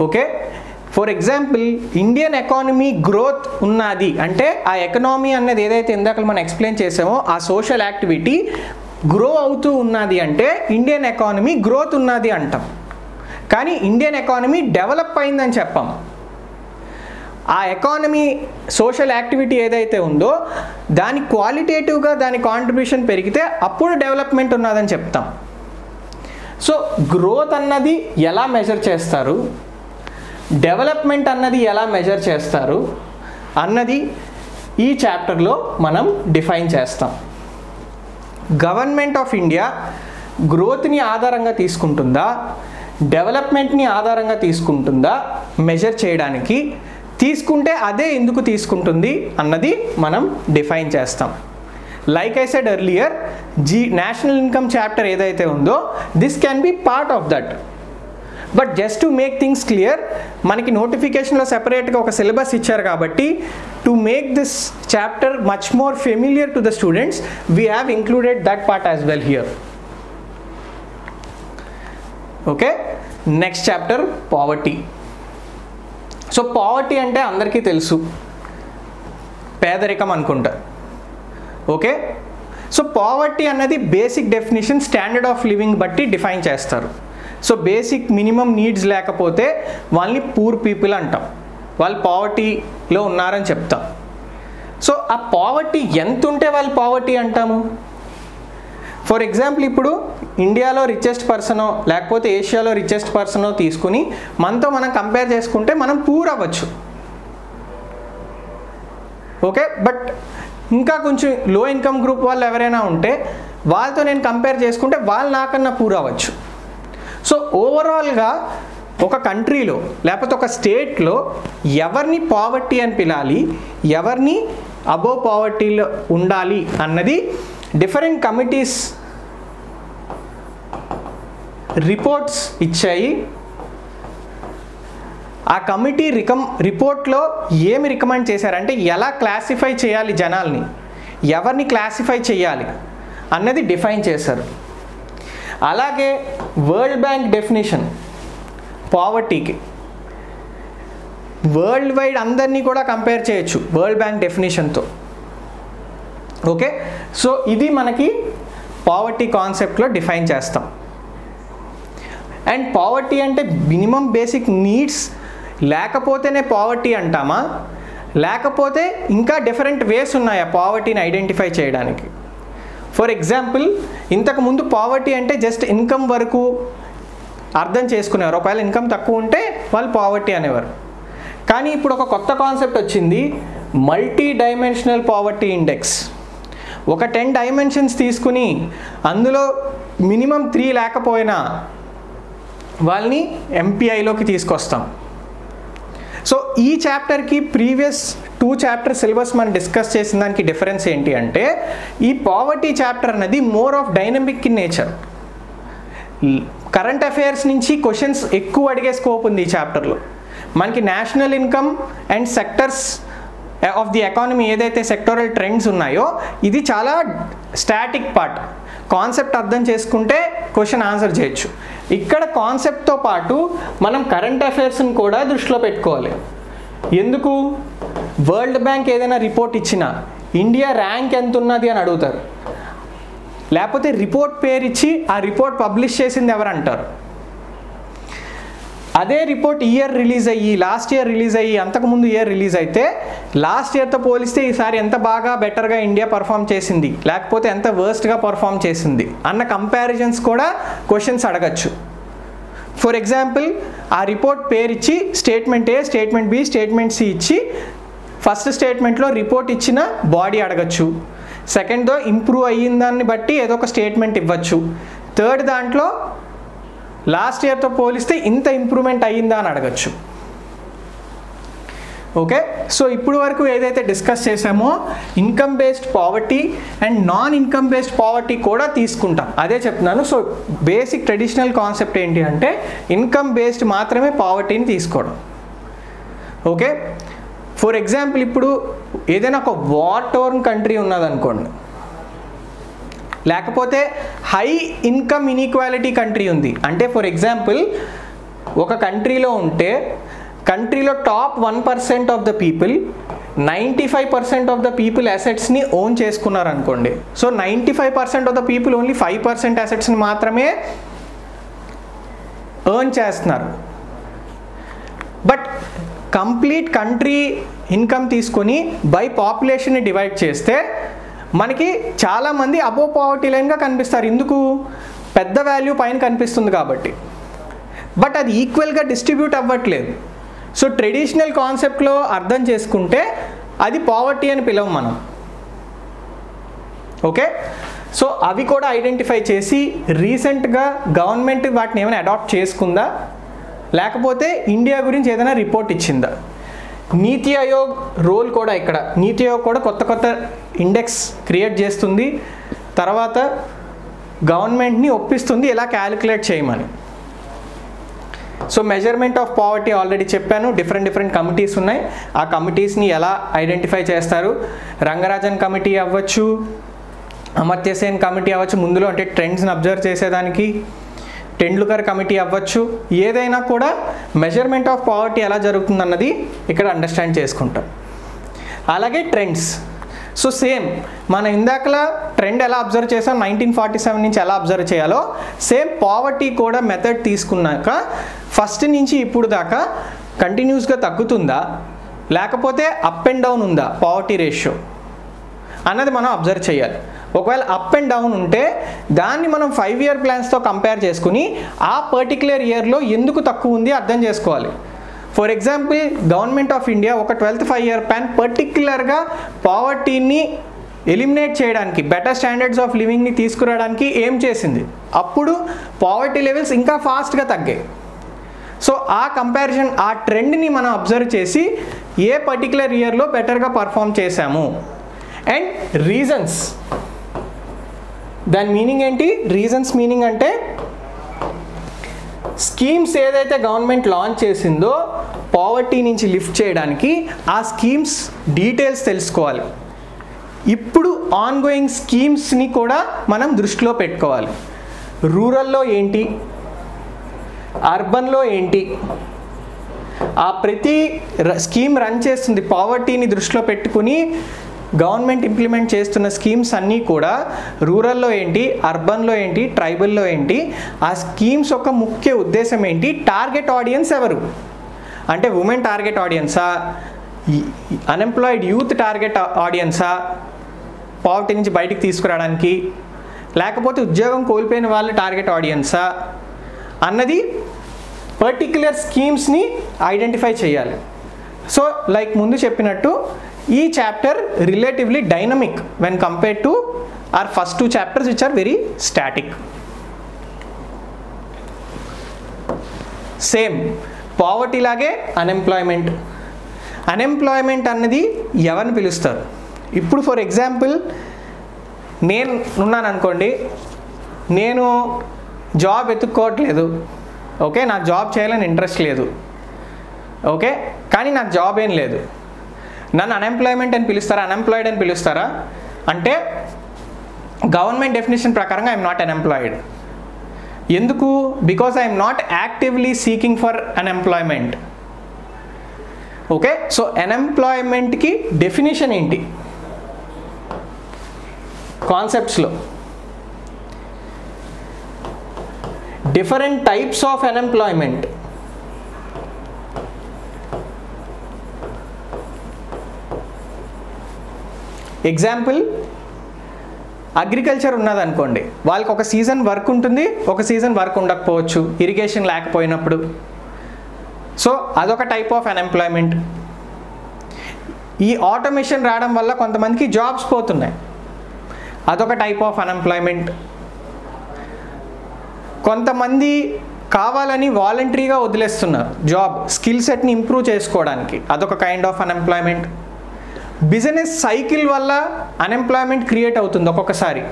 Okay? For example Indian economy growth ఉన్నది అంటే ఆ ఎకనామీ అన్నది ఏదైతే ఇందాక మనం ఎక్స్ప్లెయిన్ చేసామో ఆ సోషల్ యాక్టివిటీ గ్రో అవుతూ ఉన్నది అంటే ఇండియన్ ఎకానమీ గ్రోత్ ఉన్నది అంటాం. కానీ ఇండియన్ ఎకానమీ డెవలప్ అయిందని చెప్పాం. ఆ ఎకానమీ సోషల్ యాక్టివిటీ ఏదైతే ఉందో దాని క్వాలిటేటివ్గా దాని కాంట్రిబ్యూషన్ పెరిగితే అప్పుడు డెవలప్మెంట్ ఉన్నదని చెప్తాం. సో గ్రోత్ అన్నది ఎలా మెజర్ చేస్తారు? డెవలప్మెంట్ అన్నది ఎలా మెజర్ చేస్తారు? అన్నది ఈ చాప్టర్లో మనం డిఫైన్ చేస్తాం. గవర్నమెంట్ ఆఫ్ ఇండియా గ్రోత్ని ఆధారంగా తీసుకుంటుందా? డెవలప్మెంట్ని ఆధారంగా తీసుకుంటుందా? మెజర్ చేయడానికి తీసుకుంటే అదే ఎందుకు తీసుకుంటుంది అన్నది మనం డిఫైన్ చేస్తాం. Like I said earlier G national income chapter ఏదైతే ఉందో this can be part of that but just to make things clear మనకి నోటిఫికేషన్లో సెపరేట్గా ఒక సిలబస్ ఇచ్చారు కాబట్టి to make this chapter much more familiar to the students we have included that part as well here okay next chapter poverty so poverty అంటే అందరికీ తెలుసు. పేదరికం అనుకుంటా. ఓకే సో పావర్టీ అన్నది basic definition standard of living బట్టి define చేస్తారు. So basic minimum needs లేకపోతే వాళ్ళని పూర్ పీపుల్ అంటాం. వాళ్ళు పావర్టీలో ఉన్నారని చెప్తాం. సో ఆ పావర్టీ ఎంత ఉంటే వాళ్ళు పావర్టీ అంటాము? ఫర్ ఎగ్జాంపుల్ ఇప్పుడు ఇండియాలో రిచెస్ట్ పర్సనో లేకపోతే ఏషియాలో రిచెస్ట్ పర్సనో తీసుకుని మనతో మనం కంపేర్ చేసుకుంటే మనం పూర్ అవ్వచ్చు. ఓకే? బట్ ఇంకా కొంచెం లో ఇన్కమ్ గ్రూప్ వాళ్ళు ఎవరైనా ఉంటే వాళ్ళతో నేను కంపేర్ చేసుకుంటే వాళ్ళు నాకన్నా పూర్ అవ్వచ్చు. సో ఓవరాల్గా ఒక కంట్రీలో లేకపోతే ఒక స్టేట్లో ఎవరిని పావర్టీ అని పిలాలి ఎవరిని అబోవ్ పావర్టీలో ఉండాలి అన్నది డిఫరెంట్ కమిటీస్ రిపోర్ట్స్ ఇచ్చాయి. ఆ కమిటీ రికమ్ రిపోర్ట్లో ఏమి రికమెండ్ చేశారంటే ఎలా క్లాసిఫై చేయాలి జనాల్ని? ఎవరిని క్లాసిఫై చేయాలి? అన్నది డిఫైన్ చేశారు. అలాగే వరల్డ్ బ్యాంక్ డెఫినేషన్ పావర్టీకి వరల్డ్ వైడ్ అందరినీ కూడా కంపేర్ చేయొచ్చు వరల్డ్ బ్యాంక్ డెఫినేషన్తో ఓకే సో ఇది మనకి పావర్టీ కాన్సెప్ట్లో డిఫైన్ చేస్తాం. అండ్ పావర్టీ అంటే మినిమం బేసిక్ నీడ్స్ లేకపోతేనే పావర్టీ అంటామా? లేకపోతే ఇంకా డిఫరెంట్ వేస్ ఉన్నాయా పావర్టీని ఐడెంటిఫై చేయడానికి? ఫర్ ఎగ్జాంపుల్ ఇంతకుముందు పావర్టీ అంటే జస్ట్ ఇన్కమ్ వరకు అర్థం చేసుకునేవారు. ఒకవేళ ఇన్కమ్ తక్కువ ఉంటే వాళ్ళు పావర్టీ అనేవారు. కానీ ఇప్పుడు ఒక కొత్త కాన్సెప్ట్ వచ్చింది మల్టీ డైమెన్షనల్ పావర్టీ ఇండెక్స్ ఒక టెన్ డైమెన్షన్స్ తీసుకుని అందులో మినిమం త్రీ లేకపోయినా వాళ్ళని ఎంపీఐలోకి తీసుకొస్తాం. సో ఈ చాప్టర్కి ప్రీవియస్ టూ చాప్టర్ సిలబస్ మనం డిస్కస్ చేసిన దానికి డిఫరెన్స్ ఏంటి అంటే ఈ పావర్టీ చాప్టర్ అనేది more of dynamic in nature current affairs నుంచి క్వశ్చన్స్ ఎక్కువ అడిగే స్కోప్ ఉంది ఈ చాప్టర్లో మనకి national income and sectors of the economy ఏదైతే సెక్టోరల్ ట్రెండ్స్ ఉన్నాయో ఇది చాలా స్టాటిక్ పార్ట్ కాన్సెప్ట్ అర్థం చేసుకుంటే క్వశ్చన్ ఆన్సర్ చేయొచ్చు. ఇక్కడ కాన్సెప్ట్తో పాటు మనం కరెంట్ అఫైర్స్ని కూడా దృష్టిలో పెట్టుకోవాలి. ఎందుకు? వరల్డ్ బ్యాంక్ ఏదైనా రిపోర్ట్ ఇచ్చినా ఇండియా ర్యాంక్ ఎంత ఉన్నది అని అడుగుతారు. లేకపోతే రిపోర్ట్ పేరు ఇచ్చి ఆ రిపోర్ట్ పబ్లిష్ చేసింది ఎవరంటారు? అదే రిపోర్ట్ ఇయర్ రిలీజ్ అయ్యి లాస్ట్ ఇయర్ రిలీజ్ అయ్యి అంతకుముందు ఇయర్ రిలీజ్ అయితే లాస్ట్ ఇయర్తో పోలిస్తే ఈసారి ఎంత బాగా బెటర్గా ఇండియా పర్ఫామ్ చేసింది? లేకపోతే ఎంత వర్స్ట్గా పర్ఫామ్ చేసింది? అన్న కంపారిజన్స్ కూడా క్వశ్చన్స్ అడగచ్చు. ఫర్ ఎగ్జాంపుల్ ఆ రిపోర్ట్ పేరు ఇచ్చి statement A statement B statement C ఇచ్చి ఫస్ట్ స్టేట్మెంట్లో రిపోర్ట్ ఇచ్చిన బాడీ అడగచ్చు. సెకండ్తో ఇంప్రూవ్ అయ్యిందాన్ని బట్టి ఏదో ఒక స్టేట్మెంట్ ఇవ్వచ్చు. థర్డ్ దాంట్లో లాస్ట్ ఇయర్తో పోలిస్తే ఇంత ఇంప్రూవ్మెంట్ అయ్యిందా అని అడగచ్చు. ఓకే సో ఇప్పుడు వరకు ఏదైతే డిస్కస్ చేసామో income based poverty and non income based poverty కూడా తీసుకుంటాం. అదే చెప్తున్నాను. సో బేసిక్ ట్రెడిషనల్ కాన్సెప్ట్ ఏంటి అంటే ఇన్కమ్ బేస్డ్ మాత్రమే పావర్టీని తీసుకోవడం. ఓకే ఫర్ ఎగ్జాంపుల్ ఇప్పుడు ఏదైనా ఒక వార్ టోర్న్ కంట్రీ ఉన్నదనుకోండి. లేకపోతే హై ఇన్కమ్ ఇన్ఈక్వాలిటీ కంట్రీ ఉంది. అంటే ఫర్ ఎగ్జాంపుల్ ఒక కంట్రీలో ఉంటే కంట్రీలో top one percent of the people ninety five percent of the people అసెట్స్ని own చేసుకున్నారు అనుకోండి so ninety five percent of the people only five percent అసెట్స్ని మాత్రమే ఎర్న్ చేస్తున్నారు. బట్ కంప్లీట్ కంట్రీ ఇన్కమ్ తీసుకొని బై పాపులేషన్ని డివైడ్ చేస్తే మనకి చాలామంది అబో పావర్టీ లైన్గా కనిపిస్తారు. ఎందుకు? పెద్ద వాల్యూ పైన కనిపిస్తుంది కాబట్టి. బట్ అది ఈక్వల్గా డిస్ట్రిబ్యూట్ అవ్వట్లేదు. సో ట్రెడిషనల్ కాన్సెప్ట్లో అర్థం చేసుకుంటే అది పావర్టీ అని పిలవం మనం. ఓకే? సో అవి కూడా ఐడెంటిఫై చేసి రీసెంట్గా గవర్నమెంట్ వాటిని ఏమైనా అడాప్ట్ చేసుకుందా? లేకపోతే ఇండియా గురించి ఏదైనా రిపోర్ట్ ఇచ్చిందా? నీతి ఆయోగ్ రోల్ కూడా ఇక్కడ. నీతి ఆయోగ్ కూడా కొత్త కొత్త ఇండెక్స్ క్రియేట్ చేస్తుంది. తర్వాత గవర్నమెంట్ని ఒప్పిస్తుంది ఇలా క్యాలిక్యులేట్ చేయమని. So measurement of poverty already చెప్పాను. డిఫరెంట్ డిఫరెంట్ కమిటీస్ ఉన్నాయి. ఆ కమిటీస్ని ఎలా ఐడెంటిఫై చేస్తారు? రంగరాజన్ కమిటీ అవ్వచ్చు అమర్త్య సేన్ కమిటీ అవ్వచ్చు ముందులో అంటే ట్రెండ్స్ని అబ్జర్వ్ చేసేదానికి టెండ్లుకర్ కమిటీ అవ్వచ్చు ఏదైనా కూడా మెజర్మెంట్ ఆఫ్ పావర్టీ ఎలా జరుగుతుందన్నది ఇక్కడ అండర్స్టాండ్ చేసుకుంటాం. అలాగే ట్రెండ్స్ సో సేమ్ మన ఇందాకలా ట్రెండ్ ఎలా అబ్జర్వ్ చేసాం? నైన్టీన్ ఫార్టీ సెవెన్ నుంచి ఎలా అబ్జర్వ్ చేయాలో సేమ్ పావర్టీ కూడా మెథడ్ తీసుకున్నాక ఫస్ట్ నుంచి ఇప్పుడు దాకా కంటిన్యూస్గా తగ్గుతుందా? లేకపోతే అప్ అండ్ డౌన్ ఉందా పావర్టీ రేషియో అన్నది మనం అబ్జర్వ్ చేయాలి. ఒకవేళ అప్ అండ్ డౌన్ ఉంటే దాన్ని మనం ఫైవ్ ఇయర్ ప్లాన్స్తో కంపేర్ చేసుకుని ఆ పర్టికులర్ ఇయర్లో ఎందుకు తక్కువ ఉంది అర్థం చేసుకోవాలి. For example government of India ఒక ట్వెల్త్ ఫైవ్ ఇయర్ ప్లాన్ పర్టిక్యులర్గా పావర్టీని ఎలిమినేట్ చేయడానికి బెటర్ స్టాండర్డ్స్ ఆఫ్ లివింగ్ని తీసుకురావడానికి ఏం చేసింది? అప్పుడు పావర్టీ లెవెల్స్ ఇంకా ఫాస్ట్గా తగ్గాయి. సో ఆ కంపారిజన్ ఆ ట్రెండ్ని మనం అబ్జర్వ్ చేసి ఏ పర్టికులర్ ఇయర్లో బెటర్గా పర్ఫామ్ చేశాము? అండ్ రీజన్స్ దాని మీనింగ్ ఏంటి? రీజన్స్ మీనింగ్ అంటే స్కీమ్స్ ఏదైతే గవర్నమెంట్ లాంచ్ చేసిందో పావర్టీ నుంచి లిఫ్ట్ చేయడానికి ఆ స్కీమ్స్ డీటెయిల్స్ తెలుసుకోవాలి. ఇప్పుడు ఆన్గోయింగ్ స్కీమ్స్ని కూడా మనం దృష్టిలో పెట్టుకోవాలి. రూరల్లో ఏంటి? అర్బన్లో ఏంటి? ఆ ప్రతి స్కీమ్ రన్ చేస్తుంది. పావర్టీని దృష్టిలో పెట్టుకుని గవర్నమెంట్ ఇంప్లిమెంట్ చేస్తున్న స్కీమ్స్ అన్నీ కూడా రూరల్లో ఏంటి అర్బన్లో ఏంటి ట్రైబల్లో ఏంటి ఆ స్కీమ్స్ యొక్క ముఖ్య ఉద్దేశం ఏంటి టార్గెట్ ఆడియన్స్ ఎవరు? అంటే ఉమెన్ టార్గెట్ ఆడియన్సా? అన్ఎంప్లాయిడ్ యూత్ టార్గెట్ ఆడియన్సా? పావర్టీ నుంచి బయటికి తీసుకురావడానికి? లేకపోతే ఉద్యోగం కోల్పోయిన వాళ్ళ టార్గెట్ ఆడియన్సా? అన్నది పర్టిక్యులర్ స్కీమ్స్ని ఐడెంటిఫై చేయాలి. సో లైక్ ముందు చెప్పినట్టు ఈ chapter relatively dynamic when compare to our first two chapters which are very static same poverty లాగే అన్ఎంప్లాయ్మెంట్ అన్ఎంప్లాయ్మెంట్ అన్నది ఎవరిని పిలుస్తారు? ఇప్పుడు ఫర్ ఎగ్జాంపుల్ నేను ఉన్నాను అనుకోండి నేను జాబ్ వెతుక్కోవట్లేదు. ఓకే నాకు జాబ్ చేయాలని ఇంట్రెస్ట్ లేదు. ఓకే కానీ నాకు జాబ్ ఏం లేదు. నన్ను అన్ఎంప్లాయ్మెంట్ అని పిలుస్తారా? అన్ఎంప్లాయిడ్ అని పిలుస్తారా? అంటే గవర్నమెంట్ డెఫినేషన్ ప్రకారంగా ఐఎమ్ నాట్ అన్ఎంప్లాయిడ్ ఎందుకు? Because I'm not actively seeking for unemployment okay so అన్ఎంప్లాయ్మెంట్కి definition ఏంటి? కాన్సెప్ట్స్లో different types of unemployment example agriculture ఉన్నదనుకోండి వాళ్ళకి ఒక సీజన్ వర్క్ ఉంటుంది ఒక సీజన్ వర్క్ ఉండకపోవచ్చు ఇరిగేషన్ లేకపోయినప్పుడు. సో అదొక టైప్ ఆఫ్ అన్ఎంప్లాయ్మెంట్ ఈ ఆటోమేషన్ రావడం వల్ల కొంతమందికి జాబ్స్ పోతున్నాయి. అదొక టైప్ ఆఫ్ అన్ఎంప్లాయ్మెంట్ కొంతమంది కావాలని వాలంటరీగా వదిలేస్తున్నారు. జాబ్ స్కిల్ సెట్ని ఇంప్రూవ్ చేసుకోవడానికి. అదొక kind of unemployment business cycle వల్ల అన్ఎంప్లాయ్మెంట్ క్రియేట్ అవుతుంది ఒక్కొక్కసారి.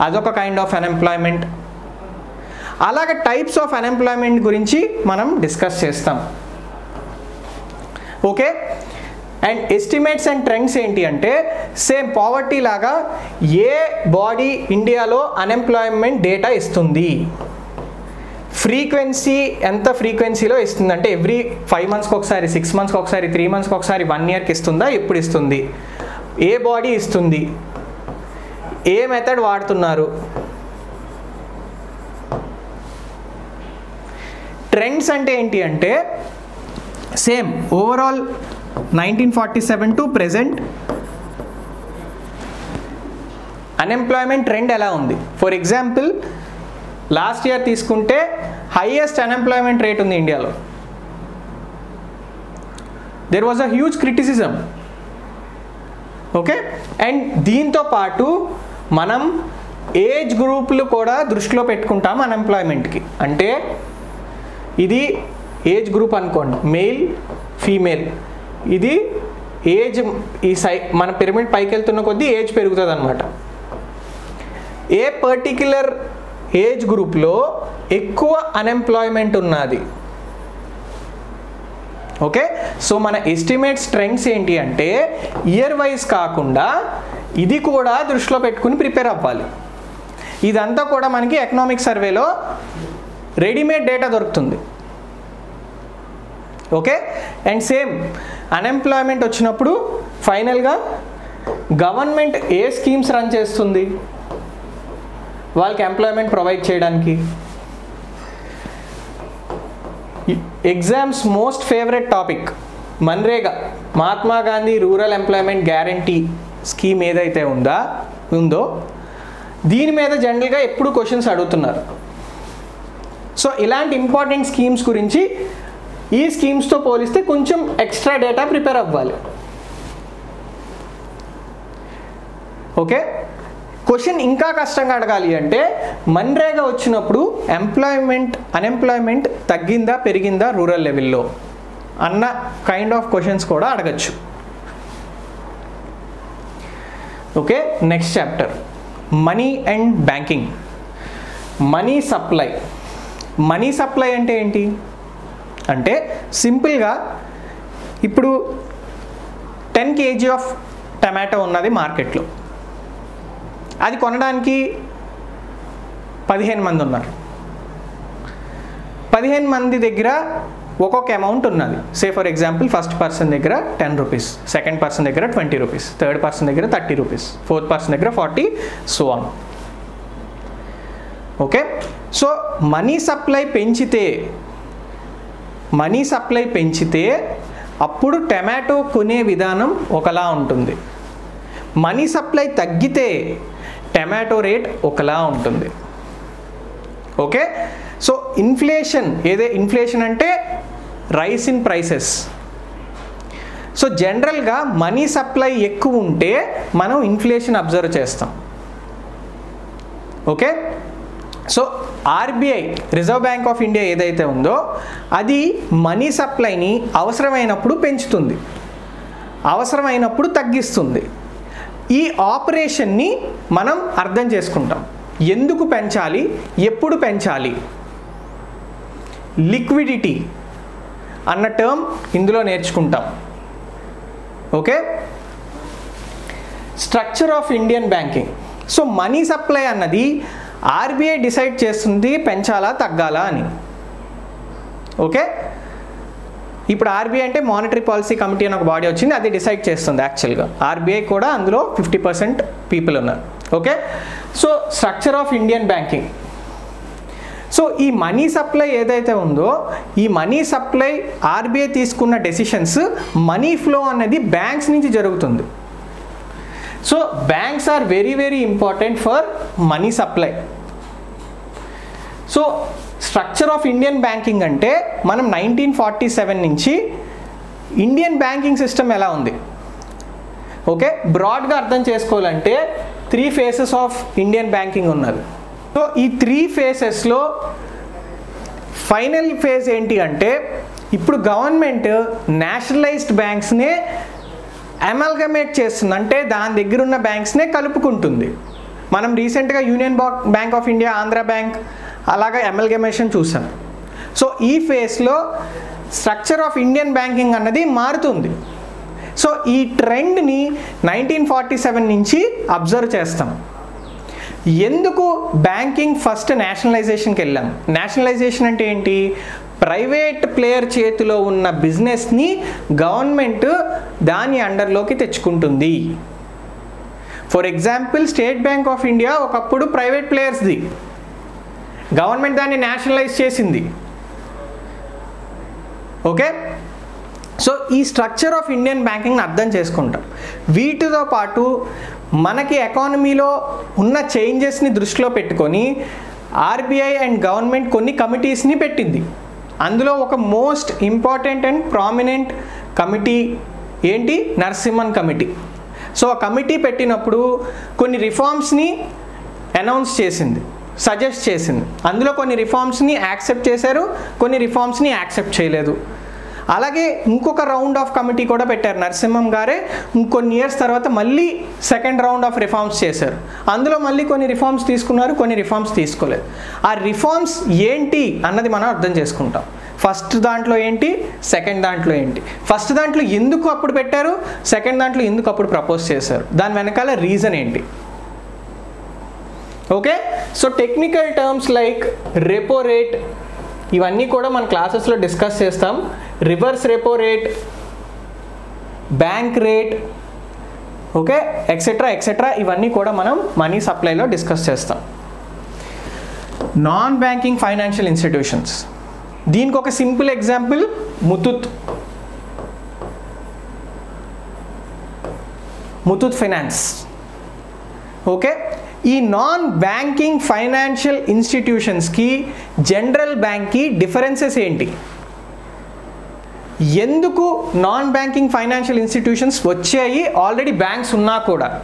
అదొక కైండ్ ఆఫ్ అన్ఎంప్లాయ్మెంట్ అలాగే టైప్స్ ఆఫ్ అన్ఎంప్లాయ్మెంట్ గురించి మనం డిస్కస్ చేస్తాం. Okay? And estimates and trends ఏంటి అంటే సేమ్ పావర్టీ లాగా ఏ బాడీ ఇండియాలో అన్ఎంప్లాయ్మెంట్ డేటా ఇస్తుంది? ఫ్రీక్వెన్సీ ఎంత ఫ్రీక్వెన్సీలో ఇస్తుంది? అంటే ఎవ్రీ ఫైవ్ మంత్స్కి ఒకసారి సిక్స్ మంత్స్కి ఒకసారి త్రీ మంత్స్కి ఒకసారి వన్ ఇయర్కి ఇస్తుందా? ఎప్పుడు ఇస్తుంది? ఏ బాడీ ఇస్తుంది? ఏ మెథడ్ వాడుతున్నారు? ట్రెండ్స్ అంటే ఏంటి అంటే same overall nineteen forty seven to present unemployment trend ఎలా ఉంది? ఫర్ ఎగ్జాంపుల్ లాస్ట్ ఇయర్ తీసుకుంటే హైయెస్ట్ అన్ఎంప్లాయ్మెంట్ రేట్ ఉంది ఇండియాలో. There was a huge criticism okay and దీంతో పాటు మనం ఏజ్ గ్రూపులు కూడా దృష్టిలో పెట్టుకుంటాం అన్ఎంప్లాయ్మెంట్కి. అంటే ఇది ఏజ్ గ్రూప్ అనుకోండి. Male female. ఇది ఏజ్ ఈ సై మన పిరమిడ్ పైకి వెళ్తున్న కొద్దీ ఏజ్ పెరుగుతుంది అనమాట ఏ పర్టిక్యులర్ ఏజ్ గ్రూప్లో ఎక్కువ అన్ఎంప్లాయ్మెంట్ ఉన్నది. ఓకే? సో మన ఎస్టిమేట్స్ ట్రెండ్స్ ఏంటి అంటే ఇయర్ వైజ్ కాకుండా ఇది కూడా దృష్టిలో పెట్టుకుని ప్రిపేర్ అవ్వాలి. ఇదంతా కూడా మనకి ఎకనామిక్ సర్వేలో రెడీమేడ్ డేటా దొరుకుతుంది. ఓకే? అండ్ సేమ్ అన్ఎంప్లాయ్మెంట్ వచ్చినప్పుడు ఫైనల్గా గవర్నమెంట్ ఏ స్కీమ్స్ రన్ చేస్తుంది? వాళ్ళకి ఎంప్లాయ్మెంట్ ప్రొవైడ్ చేయడానికి. Exams most favourite topic MNREGA Mahatma Gandhi rural employment guarantee scheme ఏదైతే ఉందా ఉందో దీని మీద జనరల్గా ఎప్పుడు క్వశ్చన్స్ అడుగుతున్నారు. సో ఇలాంటి ఇంపార్టెంట్ స్కీమ్స్ గురించి ఈ స్కీమ్స్తో పోలిస్తే కొంచెం ఎక్స్ట్రా డేటా ప్రిపేర్ అవ్వాలి. ఓకే? క్వశ్చన్ ఇంకా కష్టంగా అడగాలి అంటే మన్రేగా వచ్చినప్పుడు ఎంప్లాయ్మెంట్ అన్ఎంప్లాయ్మెంట్ తగ్గిందా పెరిగిందా రూరల్ లెవెల్లో అన్న కైండ్ ఆఫ్ క్వశ్చన్స్ కూడా అడగచ్చు. Okay next chapter money and banking money supply money supply అంటే ఏంటి? అంటే సింపుల్గా ఇప్పుడు టెన్ కేజీ ఆఫ్ టమాటో ఉన్నది మార్కెట్లో అది కొనడానికి పదిహేను మంది ఉన్నారు. పదిహేను మంది దగ్గర ఒక్కొక్క అమౌంట్ ఉన్నది. Say for example first person దగ్గర టెన్ రూపీస్ సెకండ్ పర్సన్ దగ్గర ట్వంటీ రూపీస్ థర్డ్ పర్సన్ దగ్గర థర్టీ రూపీస్ ఫోర్త్ పర్సన్ దగ్గర forty so on okay so money supply పెంచితే మనీ సప్లై పెంచితే అప్పుడు టమాటో కొనే విధానం ఒకలా ఉంటుంది. మనీ సప్లై తగ్గితే టమాటో రేట్ ఒకలా ఉంటుంది. ఓకే? సో ఇన్ఫ్లేషన్ ఏదే ఇన్ఫ్లేషన్ అంటే రైస్ ఇన్ ప్రైసెస్. సో జనరల్గా మనీ సప్లై ఎక్కువ ఉంటే మనం ఇన్ఫ్లేషన్ అబ్జర్వ్ చేస్తాం. Okay? So RBI reserve bank of India ఏదైతే ఉందో అది మనీ సప్లైని అవసరమైనప్పుడు పెంచుతుంది. అవసరమైనప్పుడు తగ్గిస్తుంది. ఈ ఆపరేషన్ని మనం అర్థం చేసుకుంటాం. ఎందుకు పెంచాలి? ఎప్పుడు పెంచాలి? లిక్విడిటీ అన్న టర్మ్ ఇందులో నేర్చుకుంటాం. Okay? Structure of Indian banking. So money supply అన్నది ఆర్బీఐ డిసైడ్ చేస్తుంది పెంచాలా తగ్గాలా అని. ఓకే? ఇప్పుడు ఆర్బీఐ అంటే మానిటరీ పాలసీ కమిటీ అని ఒక బాడీ వచ్చింది అది డిసైడ్ చేస్తుంది యాక్చువల్గా ఆర్బీఐ కూడా అందులో ఫిఫ్టీ పర్సెంట్ పీపుల్ ఉన్నారు. Okay so structure of Indian banking so ఈ మనీ సప్లై ఏదైతే ఉందో ఈ మనీ సప్లై ఆర్బీఐ తీసుకున్న డెసిషన్స్ మనీ ఫ్లో అనేది బ్యాంక్స్ నుంచి జరుగుతుంది. So banks are very very important for money supply so structure of Indian banking అంటే మనం నైన్టీన్ ఫార్టీ సెవెన్ నుంచి ఇండియన్ బ్యాంకింగ్ సిస్టమ్ ఎలా ఉంది? ఓకే బ్రాడ్గా అర్థం చేసుకోవాలంటే three phases of Indian banking ఉన్నారు. సో ఈ త్రీ ఫేసెస్లో ఫైనల్ ఫేజ్ ఏంటి అంటే ఇప్పుడు గవర్నమెంట్ నేషనలైజ్డ్ బ్యాంక్స్నే అమల్గమేట్ చేస్తుంది. అంటే దాని దగ్గర ఉన్న బ్యాంక్స్నే కలుపుకుంటుంది. మనం రీసెంట్గా union bank of India Andhra bank అలాగా అమల్గమేషన్ చూసాం. సో ఈ ఫేస్లో స్ట్రక్చర్ ఆఫ్ ఇండియన్ బ్యాంకింగ్ అన్నది మారుతుంది. సో ఈ ట్రెండ్ని నైన్టీన్ ఫార్టీ సెవెన్ నుంచి అబ్జర్వ్ చేస్తాం. ఎందుకు బ్యాంకింగ్ ఫస్ట్ నేషనలైజేషన్కి వెళ్ళాం? నేషనలైజేషన్ అంటే ఏంటి? ప్రైవేట్ ప్లేయర్ చేతిలో ఉన్న బిజినెస్ని గవర్నమెంట్ దాని అండర్లోకి తెచ్చుకుంటుంది. For example state bank of India ఒకప్పుడు ప్రైవేట్ ప్లేయర్స్ది గవర్నమెంట్ దాన్ని నేషనలైజ్ చేసింది. ఓకే సో ఈ స్ట్రక్చర్ ఆఫ్ ఇండియన్ బ్యాంకింగ్ని అర్థం చేసుకుంటాం. వీటితో పాటు మనకి ఎకానమీలో ఉన్న చేంజెస్ని దృష్టిలో పెట్టుకొని ఆర్బీఐ అండ్ గవర్నమెంట్ కొన్ని కమిటీస్ని పెట్టింది. అందులో ఒక most important and prominent committee ఏంటి? నరసింహన్ కమిటీ సో ఆ కమిటీ పెట్టినప్పుడు కొన్ని రిఫార్మ్స్ని అనౌన్స్ చేసింది సజెస్ట్ చేసింది. అందులో కొన్ని రిఫార్మ్స్ని యాక్సెప్ట్ చేశారు కొన్ని రిఫార్మ్స్ని యాక్సెప్ట్ చేయలేదు. అలాగే ఇంకొక రౌండ్ ఆఫ్ కమిటీ కూడా పెట్టారు నరసింహం గారే. ఇంకొన్ని ఇయర్స్ తర్వాత మళ్ళీ సెకండ్ రౌండ్ ఆఫ్ రిఫార్మ్స్ చేశారు. అందులో మళ్ళీ కొన్ని రిఫార్మ్స్ తీసుకున్నారు కొన్ని రిఫార్మ్స్ తీసుకోలేదు. ఆ రిఫార్మ్స్ ఏంటి అన్నది మనం అర్థం చేసుకుంటాం. ఫస్ట్ దాంట్లో ఏంటి? సెకండ్ దాంట్లో ఏంటి? ఫస్ట్ దాంట్లో ఎందుకు అప్పుడు పెట్టారు? సెకండ్ దాంట్లో ఎందుకు అప్పుడు ప్రపోజ్ చేశారు? దాని వెనకాల రీజన్ ఏంటి? Okay? So technical terms like repo rate ఇవన్నీ కూడా మన క్లాసెస్లో డిస్కస్ చేస్తాం. Reverse repo rate bank rate okay? Etcetera etcetera ఇవన్నీ కూడా మనం మనీ సప్లైలో డిస్కస్ చేస్తాం. Non banking financial institutions. దీనికి ఒక simple example Muthoot Muthoot finance. Okay? ఈ నాన్ బ్యాంకింగ్ ఫైనాన్షియల్ ఇన్స్టిట్యూషన్స్కి జనరల్ బ్యాంక్కి డిఫరెన్సెస్ ఏంటి? ఎందుకు నాన్ బ్యాంకింగ్ ఫైనాన్షియల్ ఇన్స్టిట్యూషన్స్ వచ్చాయి? ఆల్రెడీ బ్యాంక్స్ ఉన్నా కూడా.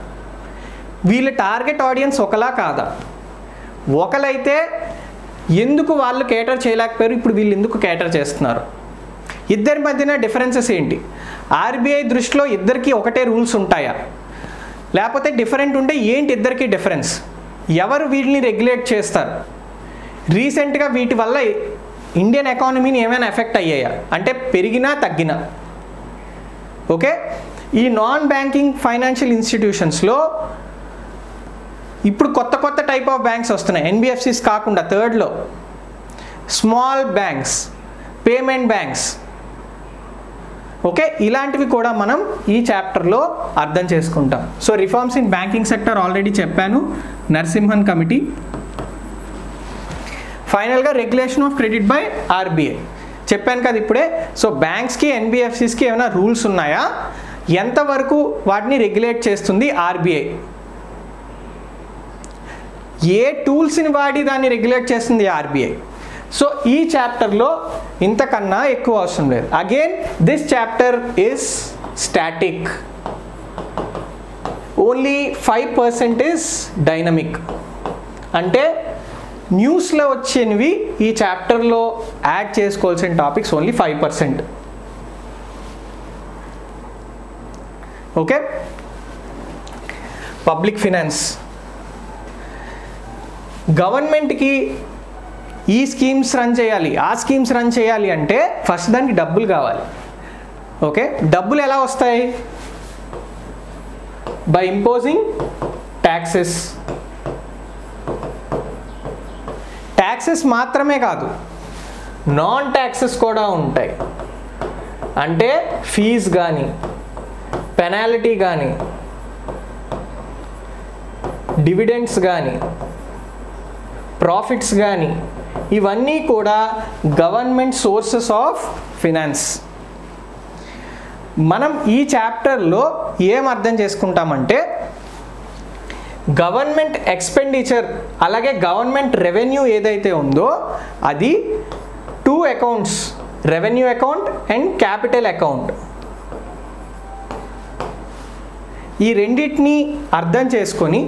వీళ్ళ టార్గెట్ ఆడియన్స్ ఒకలా కాదా? ఒకలైతే ఎందుకు వాళ్ళు కేటర్ చేయలేకపోయారు? ఇప్పుడు వీళ్ళు ఎందుకు కేటర్ చేస్తున్నారు? ఇద్దరి మధ్యన డిఫరెన్సెస్ ఏంటి? ఆర్బీఐ దృష్టిలో ఇద్దరికి ఒకటే రూల్స్ ఉంటాయా? లేకపోతే డిఫరెంట్ ఉంటే ఏంటి ఇద్దరికి డిఫరెన్స్ ఎవరు వీటిని రెగ్యులేట్ చేస్తారు? రీసెంట్గా వీటి వల్ల ఇండియన్ ఎకానమీని ఏమైనా ఎఫెక్ట్ అయ్యాయా? అంటే పెరిగినా తగ్గినా. ఓకే ఈ నాన్ బ్యాంకింగ్ ఫైనాన్షియల్ ఇన్స్టిట్యూషన్స్లో ఇప్పుడు కొత్త కొత్త టైప్ ఆఫ్ బ్యాంక్స్ వస్తున్నాయి. ఎన్బిఎఫ్సిస్ కాకుండా థర్డ్లో small banks payment banks okay ఇలాంటివి కూడా మనం ఈ చాప్టర్లో అర్థం చేసుకుంటాం. So reforms in banking sector already చెప్పాను. నరసింహన్ కమిటీ. ఫైనల్గా regulation of credit by RBI చెప్పాను కదా ఇప్పుడే. సో బ్యాంక్స్కి ఎన్బిఎఫ్సిస్కి ఏమైనా రూల్స్ ఉన్నాయా? ఎంతవరకు వాటిని రెగ్యులేట్ చేస్తుంది ఆర్బీఐ ఏ టూల్స్ని వాడి దాన్ని రెగ్యులేట్ చేస్తుంది ఆర్బీఐ? సో ఈ చాప్టర్లో ఇంతకన్నా ఎక్కువ అవసరం లేదు. Again this chapter is static only five percent is dynamic అంటే న్యూస్లో వచ్చినవి ఈ చాప్టర్లో యాడ్ చేసుకోవాల్సిన topics only five percent okay public finance గవర్నమెంట్కి ఈ స్కీమ్స్ రన్ చేయాలి ఆ స్కీమ్స్ రన్ చేయాలి అంటే ఫస్ట్ దానికి డబ్బులు కావాలి. ఓకే? డబ్బులు ఎలా వస్తాయి? బై ఇంపోజింగ్ ట్యాక్సెస్ ట్యాక్సెస్ మాత్రమే కాదు నాన్ ట్యాక్సెస్ కూడా ఉంటాయి. అంటే ఫీజ్ కానీ పెనాలిటీ కానీ డివిడెండ్స్ కానీ ప్రాఫిట్స్ కానీ ఇవన్నీ కూడా గవర్నమెంట్ సోర్సెస్ ఆఫ్ ఫినాన్స్. మనం ఈ చాప్టర్లో ఏం అర్థం చేసుకుంటామంటే గవర్నమెంట్ ఎక్స్పెండిచర్ అలాగే గవర్నమెంట్ రెవెన్యూ ఏదైతే ఉందో అది two accounts revenue account and capital account. ఈ రెండింటిని అర్థం చేసుకొని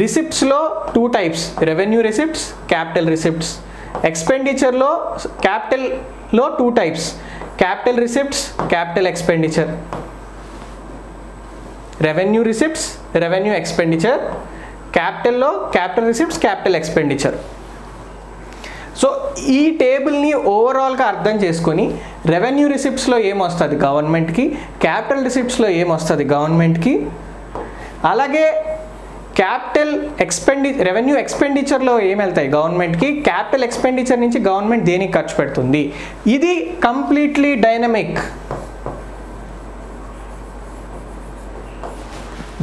రిసిప్ట్స్లో two types revenue receipts capital receipts ఎక్స్పెండిచర్లో క్యాపిటల్లో two types capital receipts capital expenditure revenue receipts revenue expenditure క్యాపిటల్లో capital receipts capital expenditure so ఈ టేబుల్ని ఓవరాల్గా అర్థం చేసుకొని రెవెన్యూ రిసిప్ట్స్లో ఏమొస్తుంది గవర్నమెంట్కి క్యాపిటల్ రిసిప్ట్స్లో ఏమొస్తుంది గవర్నమెంట్కి అలాగే క్యాపిటల్ ఎక్స్పెండి రెవెన్యూ ఎక్స్పెండిచర్లో ఏం వెళ్తాయి గవర్నమెంట్కి? క్యాపిటల్ ఎక్స్పెండిచర్ నుంచి గవర్నమెంట్ దేనికి ఖర్చు పెడుతుంది? ఇది కంప్లీట్లీ డైనమిక్.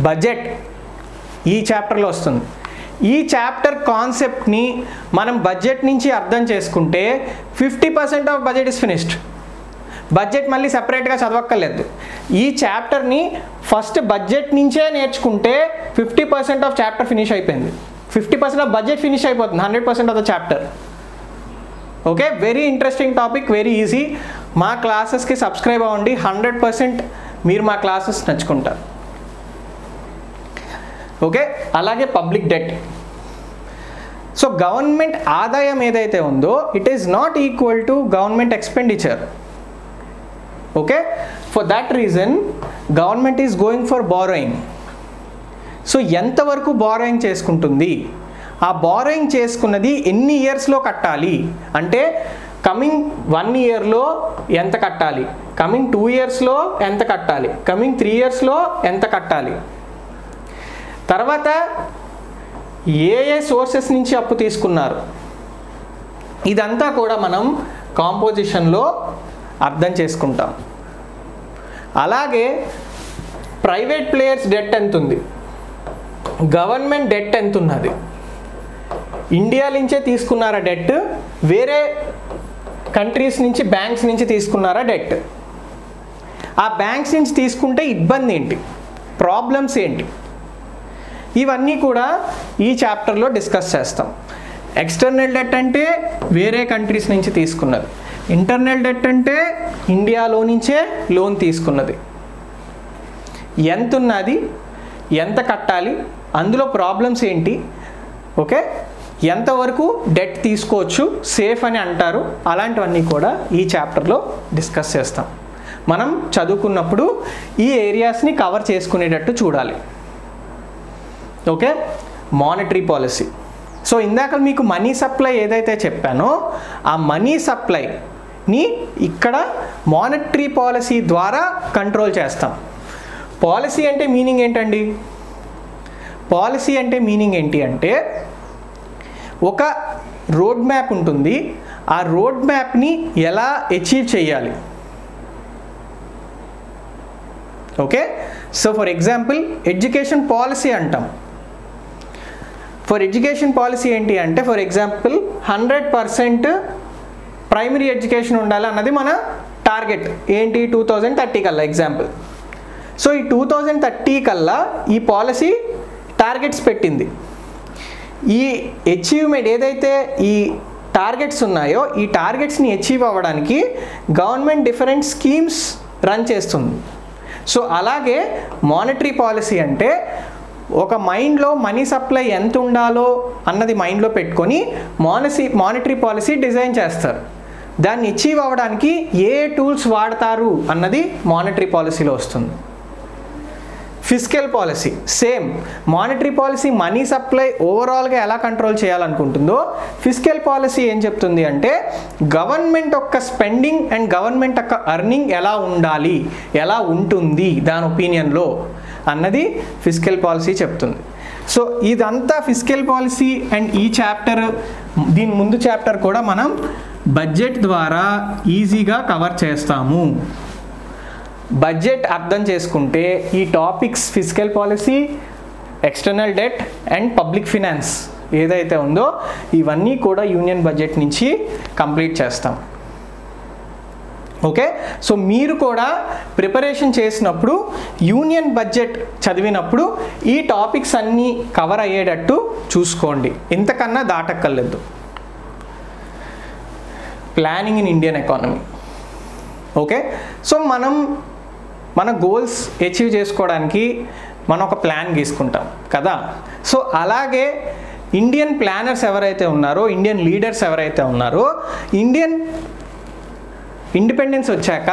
బడ్జెట్ ఈ చాప్టర్లో వస్తుంది. ఈ చాప్టర్ కాన్సెప్ట్ని మనం బడ్జెట్ నుంచి అర్థం చేసుకుంటే fifty percent of budget is finished. Budget మళ్ళీ సపరేట్గా చదవక్కర్లేదు. ఈ చాప్టర్ని ఫస్ట్ బడ్జెట్ నుంచే నేర్చుకుంటే fifty percent of chapter finish అయిపోయింది. Fifty percent of budget finish అయిపోతుంది. Hundred percent of the chapter. Okay? Very interesting topic very easy మా క్లాసెస్కి సబ్స్క్రైబ్ అవ్వండి. హండ్రెడ్ పర్సెంట్ మీరు మా క్లాసెస్ నచ్చుకుంటారు. ఓకే? అలాగే పబ్లిక్ డెట్. సో గవర్నమెంట్ ఆదాయం ఏదైతే ఉందో it is not equal to government expenditure okay for that reason government is going for borrowing so ఎంతవరకు బారోయింగ్ చేసుకుంటుంది? ఆ బారోయింగ్ చేసుకున్నది ఎన్ని ఇయర్స్లో కట్టాలి? అంటే కమింగ్ వన్ ఇయర్లో ఎంత కట్టాలి? కమింగ్ టూ ఇయర్స్లో ఎంత కట్టాలి? కమింగ్ త్రీ ఇయర్స్లో ఎంత కట్టాలి? తర్వాత ఏ ఏ సోర్సెస్ నుంచి అప్పు తీసుకున్నారు? ఇదంతా కూడా మనం కాంపోజిషన్లో అర్థం చేసుకుంటాం. అలాగే ప్రైవేట్ ప్లేయర్స్ డెట్ ఎంత ఉంది గవర్నమెంట్ డెట్ ఎంత ఉన్నది ఇండియా నుంచే తీసుకున్నారా డెట్? వేరే కంట్రీస్ నుంచి బ్యాంక్స్ నుంచి తీసుకున్నారా డెట్? ఆ బ్యాంక్స్ నుంచి తీసుకుంటే ఇబ్బంది ఏంటి? ప్రాబ్లమ్స్ ఏంటి? ఇవన్నీ కూడా ఈ చాప్టర్లో డిస్కస్ చేస్తాం. ఎక్స్టర్నల్ డెట్ అంటే వేరే కంట్రీస్ నుంచి తీసుకున్నది. ఇంటర్నల్ డెట్ అంటే ఇండియాలో నుంచే లోన్ తీసుకున్నది. ఎంత ఉన్నది ఎంత కట్టాలి అందులో ప్రాబ్లమ్స్ ఏంటి ఓకే? ఎంతవరకు డెట్ తీసుకోవచ్చు సేఫ్ అని అంటారు అలాంటివన్నీ కూడా ఈ చాప్టర్లో డిస్కస్ చేస్తాం. మనం చదువుకున్నప్పుడు ఈ ఏరియాస్ని కవర్ చేసుకునేటట్టు చూడాలి. ఓకే? Monetary policy. సో ఇందాక మీకు మనీ సప్లై ఏదైతే చెప్పానో ఆ మనీ సప్లై ని ఇక్కడ మానిటరీ పాలసీ ద్వారా కంట్రోల్ చేస్తాం. పాలసీ అంటే మీనింగ్ ఏంటండి? పాలసీ అంటే మీనింగ్ ఏంటి అంటే ఒక రోడ్ మ్యాప్ ఉంటుంది. ఆ రోడ్ మ్యాప్ని ఎలా అచీవ్ చేయాలి? Okay so for example education policy అంటాం. ఫర్ ఎడ్యుకేషన్ పాలసీ ఏంటి అంటే for example hundred percent primary education ఉండాలి అన్నది మన టార్గెట్. ఏంటి? టూ థౌజండ్ థర్టీ కల్లా ఎగ్జాంపుల్. సో ఈ టూ థౌజండ్ థర్టీ కల్లా ఈ పాలసీ టార్గెట్స్ పెట్టింది. ఈ అచీవ్మెంట్ ఏదైతే ఈ టార్గెట్స్ ఉన్నాయో ఈ టార్గెట్స్ని అచీవ్ అవ్వడానికి గవర్నమెంట్ డిఫరెంట్ స్కీమ్స్ రన్ చేస్తుంది. సో అలాగే మానిటరీ పాలసీ అంటే ఒక మైండ్లో మనీ సప్లై ఎంత ఉండాలో అన్నది మైండ్లో పెట్టుకొని మానసీ మానిటరీ పాలసీ డిజైన్ చేస్తారు. దాన్ని అచీవ్ అవ్వడానికి ఏ టూల్స్ వాడతారు అన్నది మానిటరీ పాలసీలో వస్తుంది. Physical policy same monetary policy money supply ఓవరాల్గా ఎలా కంట్రోల్ చేయాలనుకుంటుందో ఫిజికల్ పాలసీ ఏం చెప్తుంది అంటే గవర్నమెంట్ యొక్క స్పెండింగ్ అండ్ గవర్నమెంట్ యొక్క అర్నింగ్ ఎలా ఉండాలి ఎలా ఉంటుంది దాని ఒపీనియన్లో అన్నది ఫిజికల్ పాలసీ చెప్తుంది. సో ఇదంతా ఫిజికల్ పాలసీ అండ్ ఈ చాప్టర్ దీని ముందు చాప్టర్ కూడా మనం బడ్జెట్ ద్వారా ఈజీగా కవర్ చేస్తాము. బడ్జెట్ అర్థం చేసుకుంటే ఈ topics physical policy external debt and public finance ఏదైతే ఉందో ఇవన్నీ కూడా యూనియన్ బడ్జెట్ నుంచి కంప్లీట్ చేస్తాం. ఓకే? సో మీరు కూడా ప్రిపరేషన్ చేసినప్పుడు యూనియన్ బడ్జెట్ చదివినప్పుడు ఈ టాపిక్స్ అన్నీ కవర్ అయ్యేటట్టు చూసుకోండి. ఇంతకన్నా దాటక్కర్లేదు. Planning in Indian economy okay so మనం మన గోల్స్ అచీవ్ చేసుకోవడానికి మనం ఒక ప్లాన్ గీసుకుంటాం కదా? సో అలాగే ఇండియన్ ప్లానర్స్ ఎవరైతే ఉన్నారో ఇండియన్ లీడర్స్ ఎవరైతే ఉన్నారో ఇండియన్ ఇండిపెండెన్స్ వచ్చాక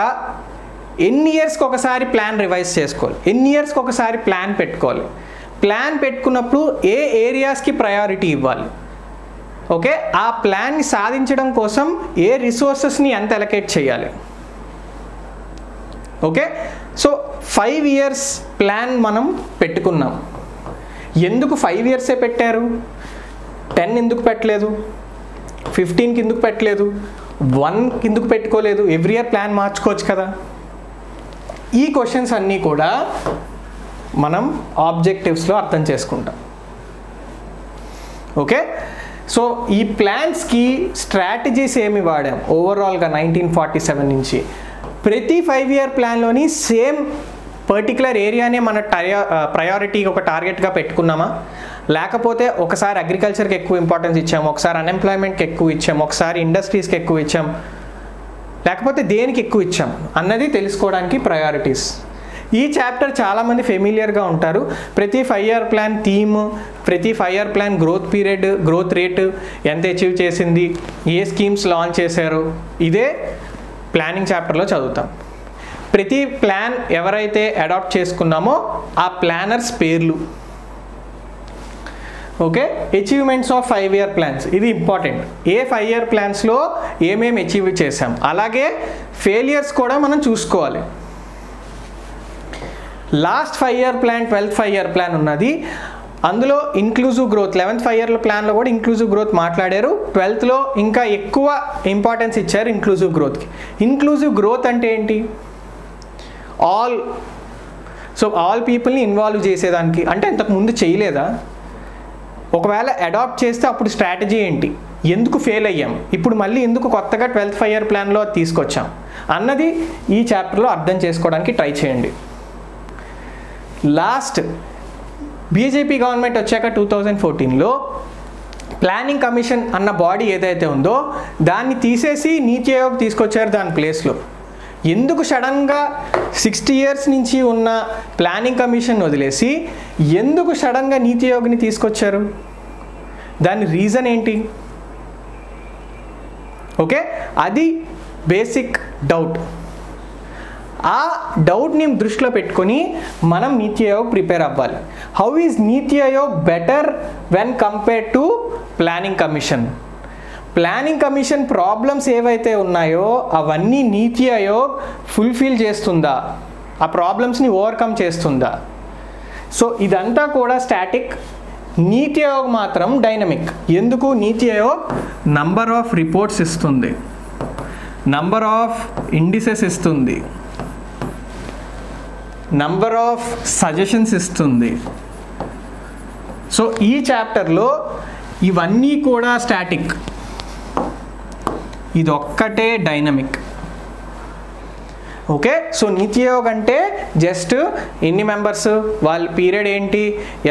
ఎన్ని ఇయర్స్కి ఒకసారి ప్లాన్ రివైజ్ చేసుకోవాలి? ఎన్ని ఇయర్స్కి ఒకసారి ప్లాన్ పెట్టుకోవాలి? ప్లాన్ పెట్టుకున్నప్పుడు ఏ ఏరియాస్కి ప్రయారిటీ ఇవ్వాలి? ఓకే? ఆ ప్లాన్ని సాధించడం కోసం ఏ రిసోర్సెస్ని ఎంత ఎలకేట్ చేయాలి? Okay? So five years plan మనం పెట్టుకున్నాం. ఎందుకు ఫైవ్ ఇయర్సే పెట్టారు? టెన్ ఎందుకు పెట్టలేదు? ఫిఫ్టీన్కి ఎందుకు పెట్టలేదు? వన్ ఎందుకు పెట్టుకోలేదు? ఎవ్రీ ఇయర్ ప్లాన్ మార్చుకోవచ్చు కదా? ఈ క్వశ్చన్స్ అన్నీ కూడా మనం ఆబ్జెక్టివ్స్లో అర్థం చేసుకుంటాం. ఓకే? సో ఈ ప్లాన్స్కి స్ట్రాటజీస్ ఏమి వాడాం? ఓవరాల్గా నైన్టీన్ ఫార్టీ సెవెన్ నుంచి. ప్రతి ఫైవ్ ఇయర్ ప్లాన్లోని సేమ్ పర్టికులర్ ఏరియానే మన టయా ప్రయారిటీ ఒక టార్గెట్గా పెట్టుకున్నామా? లేకపోతే ఒకసారి అగ్రికల్చర్కి ఎక్కువ ఇంపార్టెన్స్ ఇచ్చాము ఒకసారి అన్ఎంప్లాయ్మెంట్కి ఎక్కువ ఇచ్చాము ఒకసారి ఇండస్ట్రీస్కి ఎక్కువ ఇచ్చాం లేకపోతే దేనికి ఎక్కువ ఇచ్చాం అన్నది తెలుసుకోవడానికి ప్రయారిటీస్ ఈ చాప్టర్ చాలామంది ఫెమిలియర్గా ఉంటారు. ప్రతి ఫైవ్ ఇయర్ ప్లాన్ థీమ్ ప్రతి five year plan growth period growth rate ఎంత అచీవ్ చేసింది ఏ స్కీమ్స్ లాంచ్ చేశారు ఇదే ప్లానింగ్ చాప్టర్లో చదువుతాం. ప్రతి ప్లాన్ ఎవరైతే అడాప్ట్ చేసుకున్నామో ఆ ప్లానర్స్ పేర్లు. Okay achievements of five year plans ఇది ఇంపార్టెంట్ ఏ ఫైవ్ ఇయర్ ప్లాన్స్లో ఏమేమి అచీవ్ చేసాం అలాగే ఫెయిలియర్స్ కూడా మనం చూసుకోవాలి. Last five year plan twelfth five year plan ఉన్నది. అందులో inclusive growth eleventh five year ప్లాన్లో కూడా ఇంక్లూజివ్ గ్రోత్ మాట్లాడారు. ట్వెల్త్లో ఇంకా ఎక్కువ ఇంపార్టెన్స్ ఇచ్చారు ఇంక్లూజివ్ గ్రోత్కి ఇంక్లూజివ్ గ్రోత్ అంటే ఏంటి? ఆల్ సో ఆల్ పీపుల్ని ఇన్వాల్వ్ చేసేదానికి. అంటే ఇంతకు ముందు చేయలేదా? ఒకవేళ అడాప్ట్ చేస్తే అప్పుడు స్ట్రాటజీ ఏంటి? ఎందుకు ఫెయిల్ అయ్యాం? ఇప్పుడు మళ్ళీ ఎందుకు కొత్తగా ట్వెల్త్ ఫైవ్ ఇయర్ ప్లాన్లో తీసుకొచ్చాం? అన్నది ఈ చాప్టర్లో అర్థం చేసుకోవడానికి ట్రై చేయండి. లాస్ట్ బీజేపీ గవర్నమెంట్ వచ్చాక టూ థౌజండ్ ఫోర్టీన్లో ప్లానింగ్ కమిషన్ అన్న బాడీ ఏదైతే ఉందో దాన్ని తీసేసి నీతి ఆయోగ్ తీసుకొచ్చారు దాని ప్లేస్లో ఎందుకు సడన్గా సిక్స్టీ ఇయర్స్ నుంచి ఉన్న ప్లానింగ్ కమిషన్ వదిలేసి ఎందుకు సడన్గా నీతి ఆయోగ్ని తీసుకొచ్చారు? దాని రీజన్ ఏంటి? ఓకే? అది బేసిక్ డౌట్ ఆ డౌట్ని దృష్టిలో పెట్టుకొని మనం నీతి ఆయోగ్ ప్రిపేర్ అవ్వాలి. How is NITI Aayog better when compare to planning commission planning commission problems ఏవైతే ఉన్నాయో అవన్నీ నీతి ఆయోగ్ ఫుల్ఫిల్ చేస్తుందా? ఆ ప్రాబ్లమ్స్ని ఓవర్కమ్ చేస్తుందా? సో ఇదంతా కూడా స్టాటిక్ నీతి ఆయోగ్ మాత్రం డైనమిక్ ఎందుకు NITI Aayog number of reports ఇస్తుంది. నంబర్ ఆఫ్ ఇండిసెస్ ఇస్తుంది. నంబర్ ఆఫ్ సజెషన్స్ ఇస్తుంది. సో ఈ చాప్టర్లో ఇవన్నీ కూడా స్టాటిక్ ఇది ఒక్కటే డైనమిక్ ఓకే సో నీతి ఆయోగ్ అంటే జస్ట్ ఎన్ని మెంబర్స్ వాళ్ళ పీరియడ్ ఏంటి?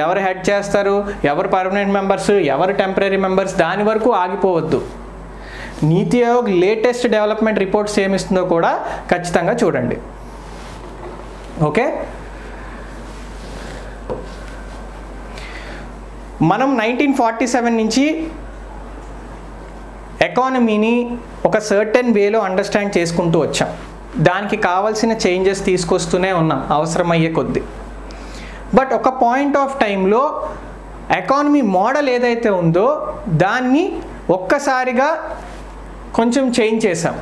ఎవరు హెడ్ చేస్తారు? ఎవరు పర్మనెంట్ మెంబర్స్ ఎవరు టెంపరీ మెంబర్స్ దాని వరకు ఆగిపోవద్దు. NITI Aayog latest development reports ఏమిస్తుందో కూడా ఖచ్చితంగా చూడండి. ఓకే? మనం నైన్టీన్ ఫార్టీ సెవెన్ నుంచి ఎకానమీని ఒక సర్టెన్ వేలో అండర్స్టాండ్ చేసుకుంటూ వచ్చాం. దానికి కావాల్సిన చేంజెస్ తీసుకొస్తూనే ఉన్నాం అవసరమయ్యే కొద్దీ. బట్ ఒక పాయింట్ ఆఫ్ టైంలో ఎకానమీ మోడల్ ఏదైతే ఉందో దాన్ని ఒక్కసారిగా కొంచెం చేంజ్ చేసాం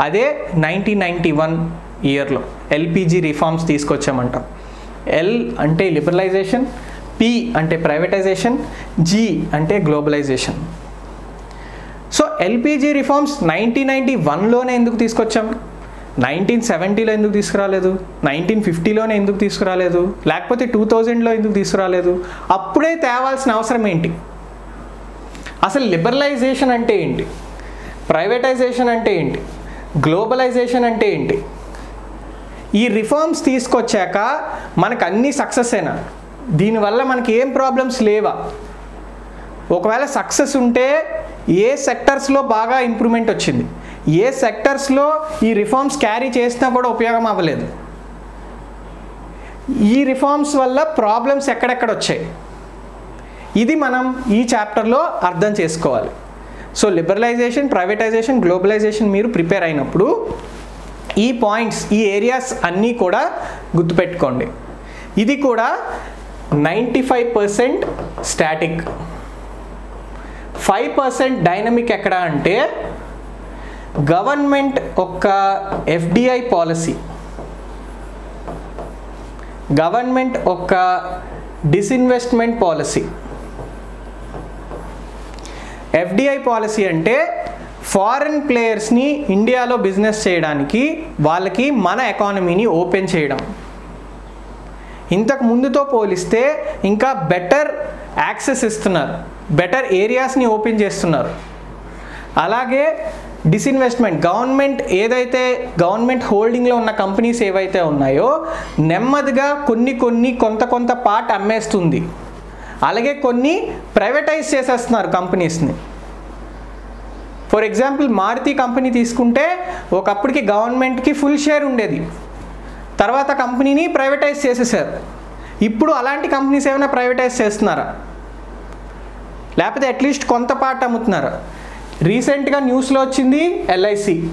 అదే నైన్టీన్ నైంటీ వన్ ఇయర్లో. ఎల్పిజి రిఫార్మ్స్ తీసుకొచ్చామంటాం. ఎల్ అంటే లిబరలైజేషన్ పి అంటే ప్రైవేటైజేషన్ జీ అంటే globalisation so LPG reforms nineteen ninety వన్లోనే ఎందుకు తీసుకొచ్చాం? నైన్టీన్ సెవెంటీలో ఎందుకు తీసుకురాలేదు? నైన్టీన్ ఫిఫ్టీలోనే ఎందుకు తీసుకురాలేదు? లేకపోతే టూ థౌజండ్లో ఎందుకు తీసుకురాలేదు? అప్పుడే తేవాల్సిన అవసరం ఏంటి? అసలు లిబరలైజేషన్ అంటే ఏంటి? ప్రైవేటైజేషన్ అంటే ఏంటి? గ్లోబలైజేషన్ అంటే ఏంటి? ఈ రిఫార్మ్స్ తీసుకొచ్చాక మనకు అన్నీ సక్సెస్ అయినా దీనివల్ల మనకి ఏం ప్రాబ్లమ్స్ లేవా? ఒకవేళ సక్సెస్ ఉంటే ఏ సెక్టర్స్లో బాగా ఇంప్రూవ్మెంట్ వచ్చింది? ఏ సెక్టర్స్లో ఈ రిఫార్మ్స్ క్యారీ చేసినా కూడా ఉపయోగం అవ్వలేదు? ఈ రిఫార్మ్స్ వల్ల ప్రాబ్లమ్స్ ఎక్కడెక్కడ వచ్చాయి? ఇది మనం ఈ చాప్టర్లో అర్థం చేసుకోవాలి. సో లిబరలైజేషన్ ప్రైవేటైజేషన్ గ్లోబలైజేషన్ మీరు ప్రిపేర్ అయినప్పుడు ఈ పాయింట్స్ ఈ ఏరియాస్ అన్నీ కూడా గుర్తుపెట్టుకోండి. ఇది కూడా ninety five percent static five percent dynamic ఎక్కడ అంటే గవర్నమెంట్ ఒక ఎఫ్డిఐ పాలసీ గవర్నమెంట్ ఒక డిస్ఇన్వెస్ట్మెంట్ పాలసీ ఎఫ్డిఐ పాలసీ అంటే ఫారిన్ ప్లేయర్స్ని ఇండియాలో బిజినెస్ చేయడానికి వాళ్ళకి మన ఎకానమీని ఓపెన్ చేయడం. ఇంతకు ముందుతో పోలిస్తే ఇంకా బెటర్ యాక్సెస్ ఇస్తున్నారు. బెటర్ ఏరియాస్ని ఓపెన్ చేస్తున్నారు. అలాగే డిస్ఇన్వెస్ట్మెంట్ గవర్నమెంట్ ఏదైతే గవర్నమెంట్ హోల్డింగ్లో ఉన్న కంపెనీస్ ఏవైతే ఉన్నాయో నెమ్మదిగా కొన్ని కొన్ని కొంత కొంత పార్ట్ అమ్మేస్తుంది. అలాగే కొన్ని ప్రైవేటైజ్ చేసేస్తున్నారు కంపెనీస్ని. ఫర్ ఎగ్జాంపుల్ మారుతి కంపెనీ తీసుకుంటే ఒకప్పటికి గవర్నమెంట్కి ఫుల్ షేర్ ఉండేది. తర్వాత కంపెనీని ప్రైవేటైజ్ చేసేసారు. ఇప్పుడు అలాంటి కంపెనీస్ ఏమైనా ప్రైవేటైజ్ చేస్తున్నారా? లేకపోతే అట్లీస్ట్ కొంత పార్ట్ అమ్ముతున్నారా? రీసెంట్గా న్యూస్లో వచ్చింది LIC.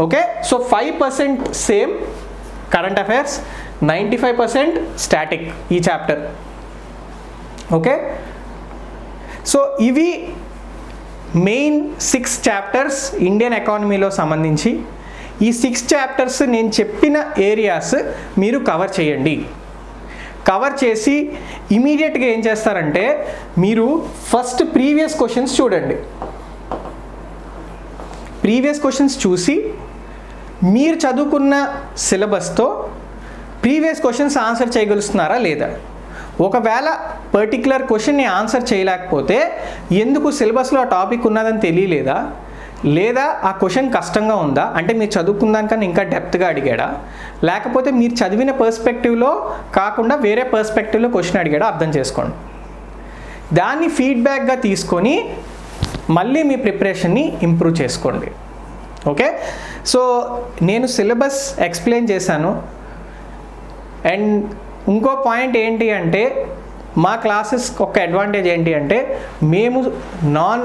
Okay? So five percent same current affairs ninety five percent static ఈ చాప్టర్. ఓకే? సో ఇవి మెయిన్ సిక్స్ చాప్టర్స్ ఇండియన్ ఎకానమీలో సంబంధించి ఈ సిక్స్ చాప్టర్స్ నేను చెప్పిన ఏరియాస్ మీరు కవర్ చేయండి. కవర్ చేసి ఇమీడియట్గా ఏం చేస్తారంటే మీరు ఫస్ట్ ప్రీవియస్ క్వశ్చన్స్ చూడండి. ప్రీవియస్ క్వశ్చన్స్ చూసి మీరు చదువుకున్న సిలబస్తో ప్రీవియస్ క్వశ్చన్స్ ఆన్సర్ చేయగలుగుతున్నారా లేదా? ఒకవేళ పర్టికులర్ క్వశ్చన్ని ఆన్సర్ చేయలేకపోతే ఎందుకు సిలబస్లో ఆ టాపిక్ ఉన్నదని తెలియలేదా? లేదా ఆ క్వశ్చన్ కష్టంగా ఉందా? అంటే మీరు చదువుకున్న దానికన్నా ఇంకా డెప్త్గా అడిగాడా? లేకపోతే మీరు చదివిన పర్స్పెక్టివ్లో కాకుండా వేరే పర్స్పెక్టివ్లో క్వశ్చన్ అడిగాడా? అర్థం చేసుకోండి. దాన్ని ఫీడ్బ్యాక్గా తీసుకొని మళ్ళీ మీ ప్రిపరేషన్ని ఇంప్రూవ్ చేసుకోండి. ఓకే సో నేను సిలబస్ ఎక్స్ప్లెయిన్ చేశాను. అండ్ ఇంకో పాయింట్ ఏంటి అంటే మా క్లాసెస్ ఒక అడ్వాంటేజ్ ఏంటి అంటే మేము నాన్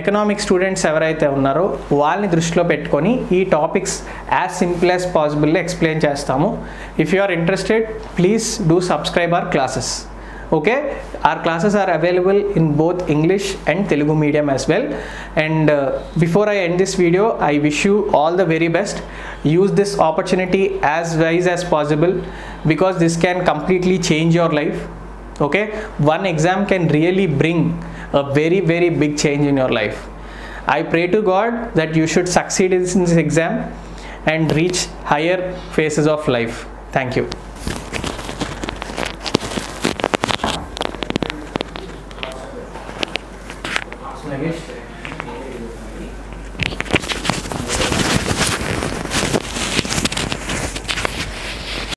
ఎకనామిక్ స్టూడెంట్స్ ఎవరైతే ఉన్నారో వాళ్ళని దృష్టిలో పెట్టుకొని ఈ topics as simple as possible explain చేస్తాము. If you are interested please do subscribe our classes okay? Our classes are available in both english and telugu medium as well. And uh, before i end this video i wish you all the very best. Use this opportunity as wise as possible because this can completely change your life. Okay? One exam can really bring a very very big change in your life. I pray to god that you should succeed in this exam and reach higher phases of life. Thank you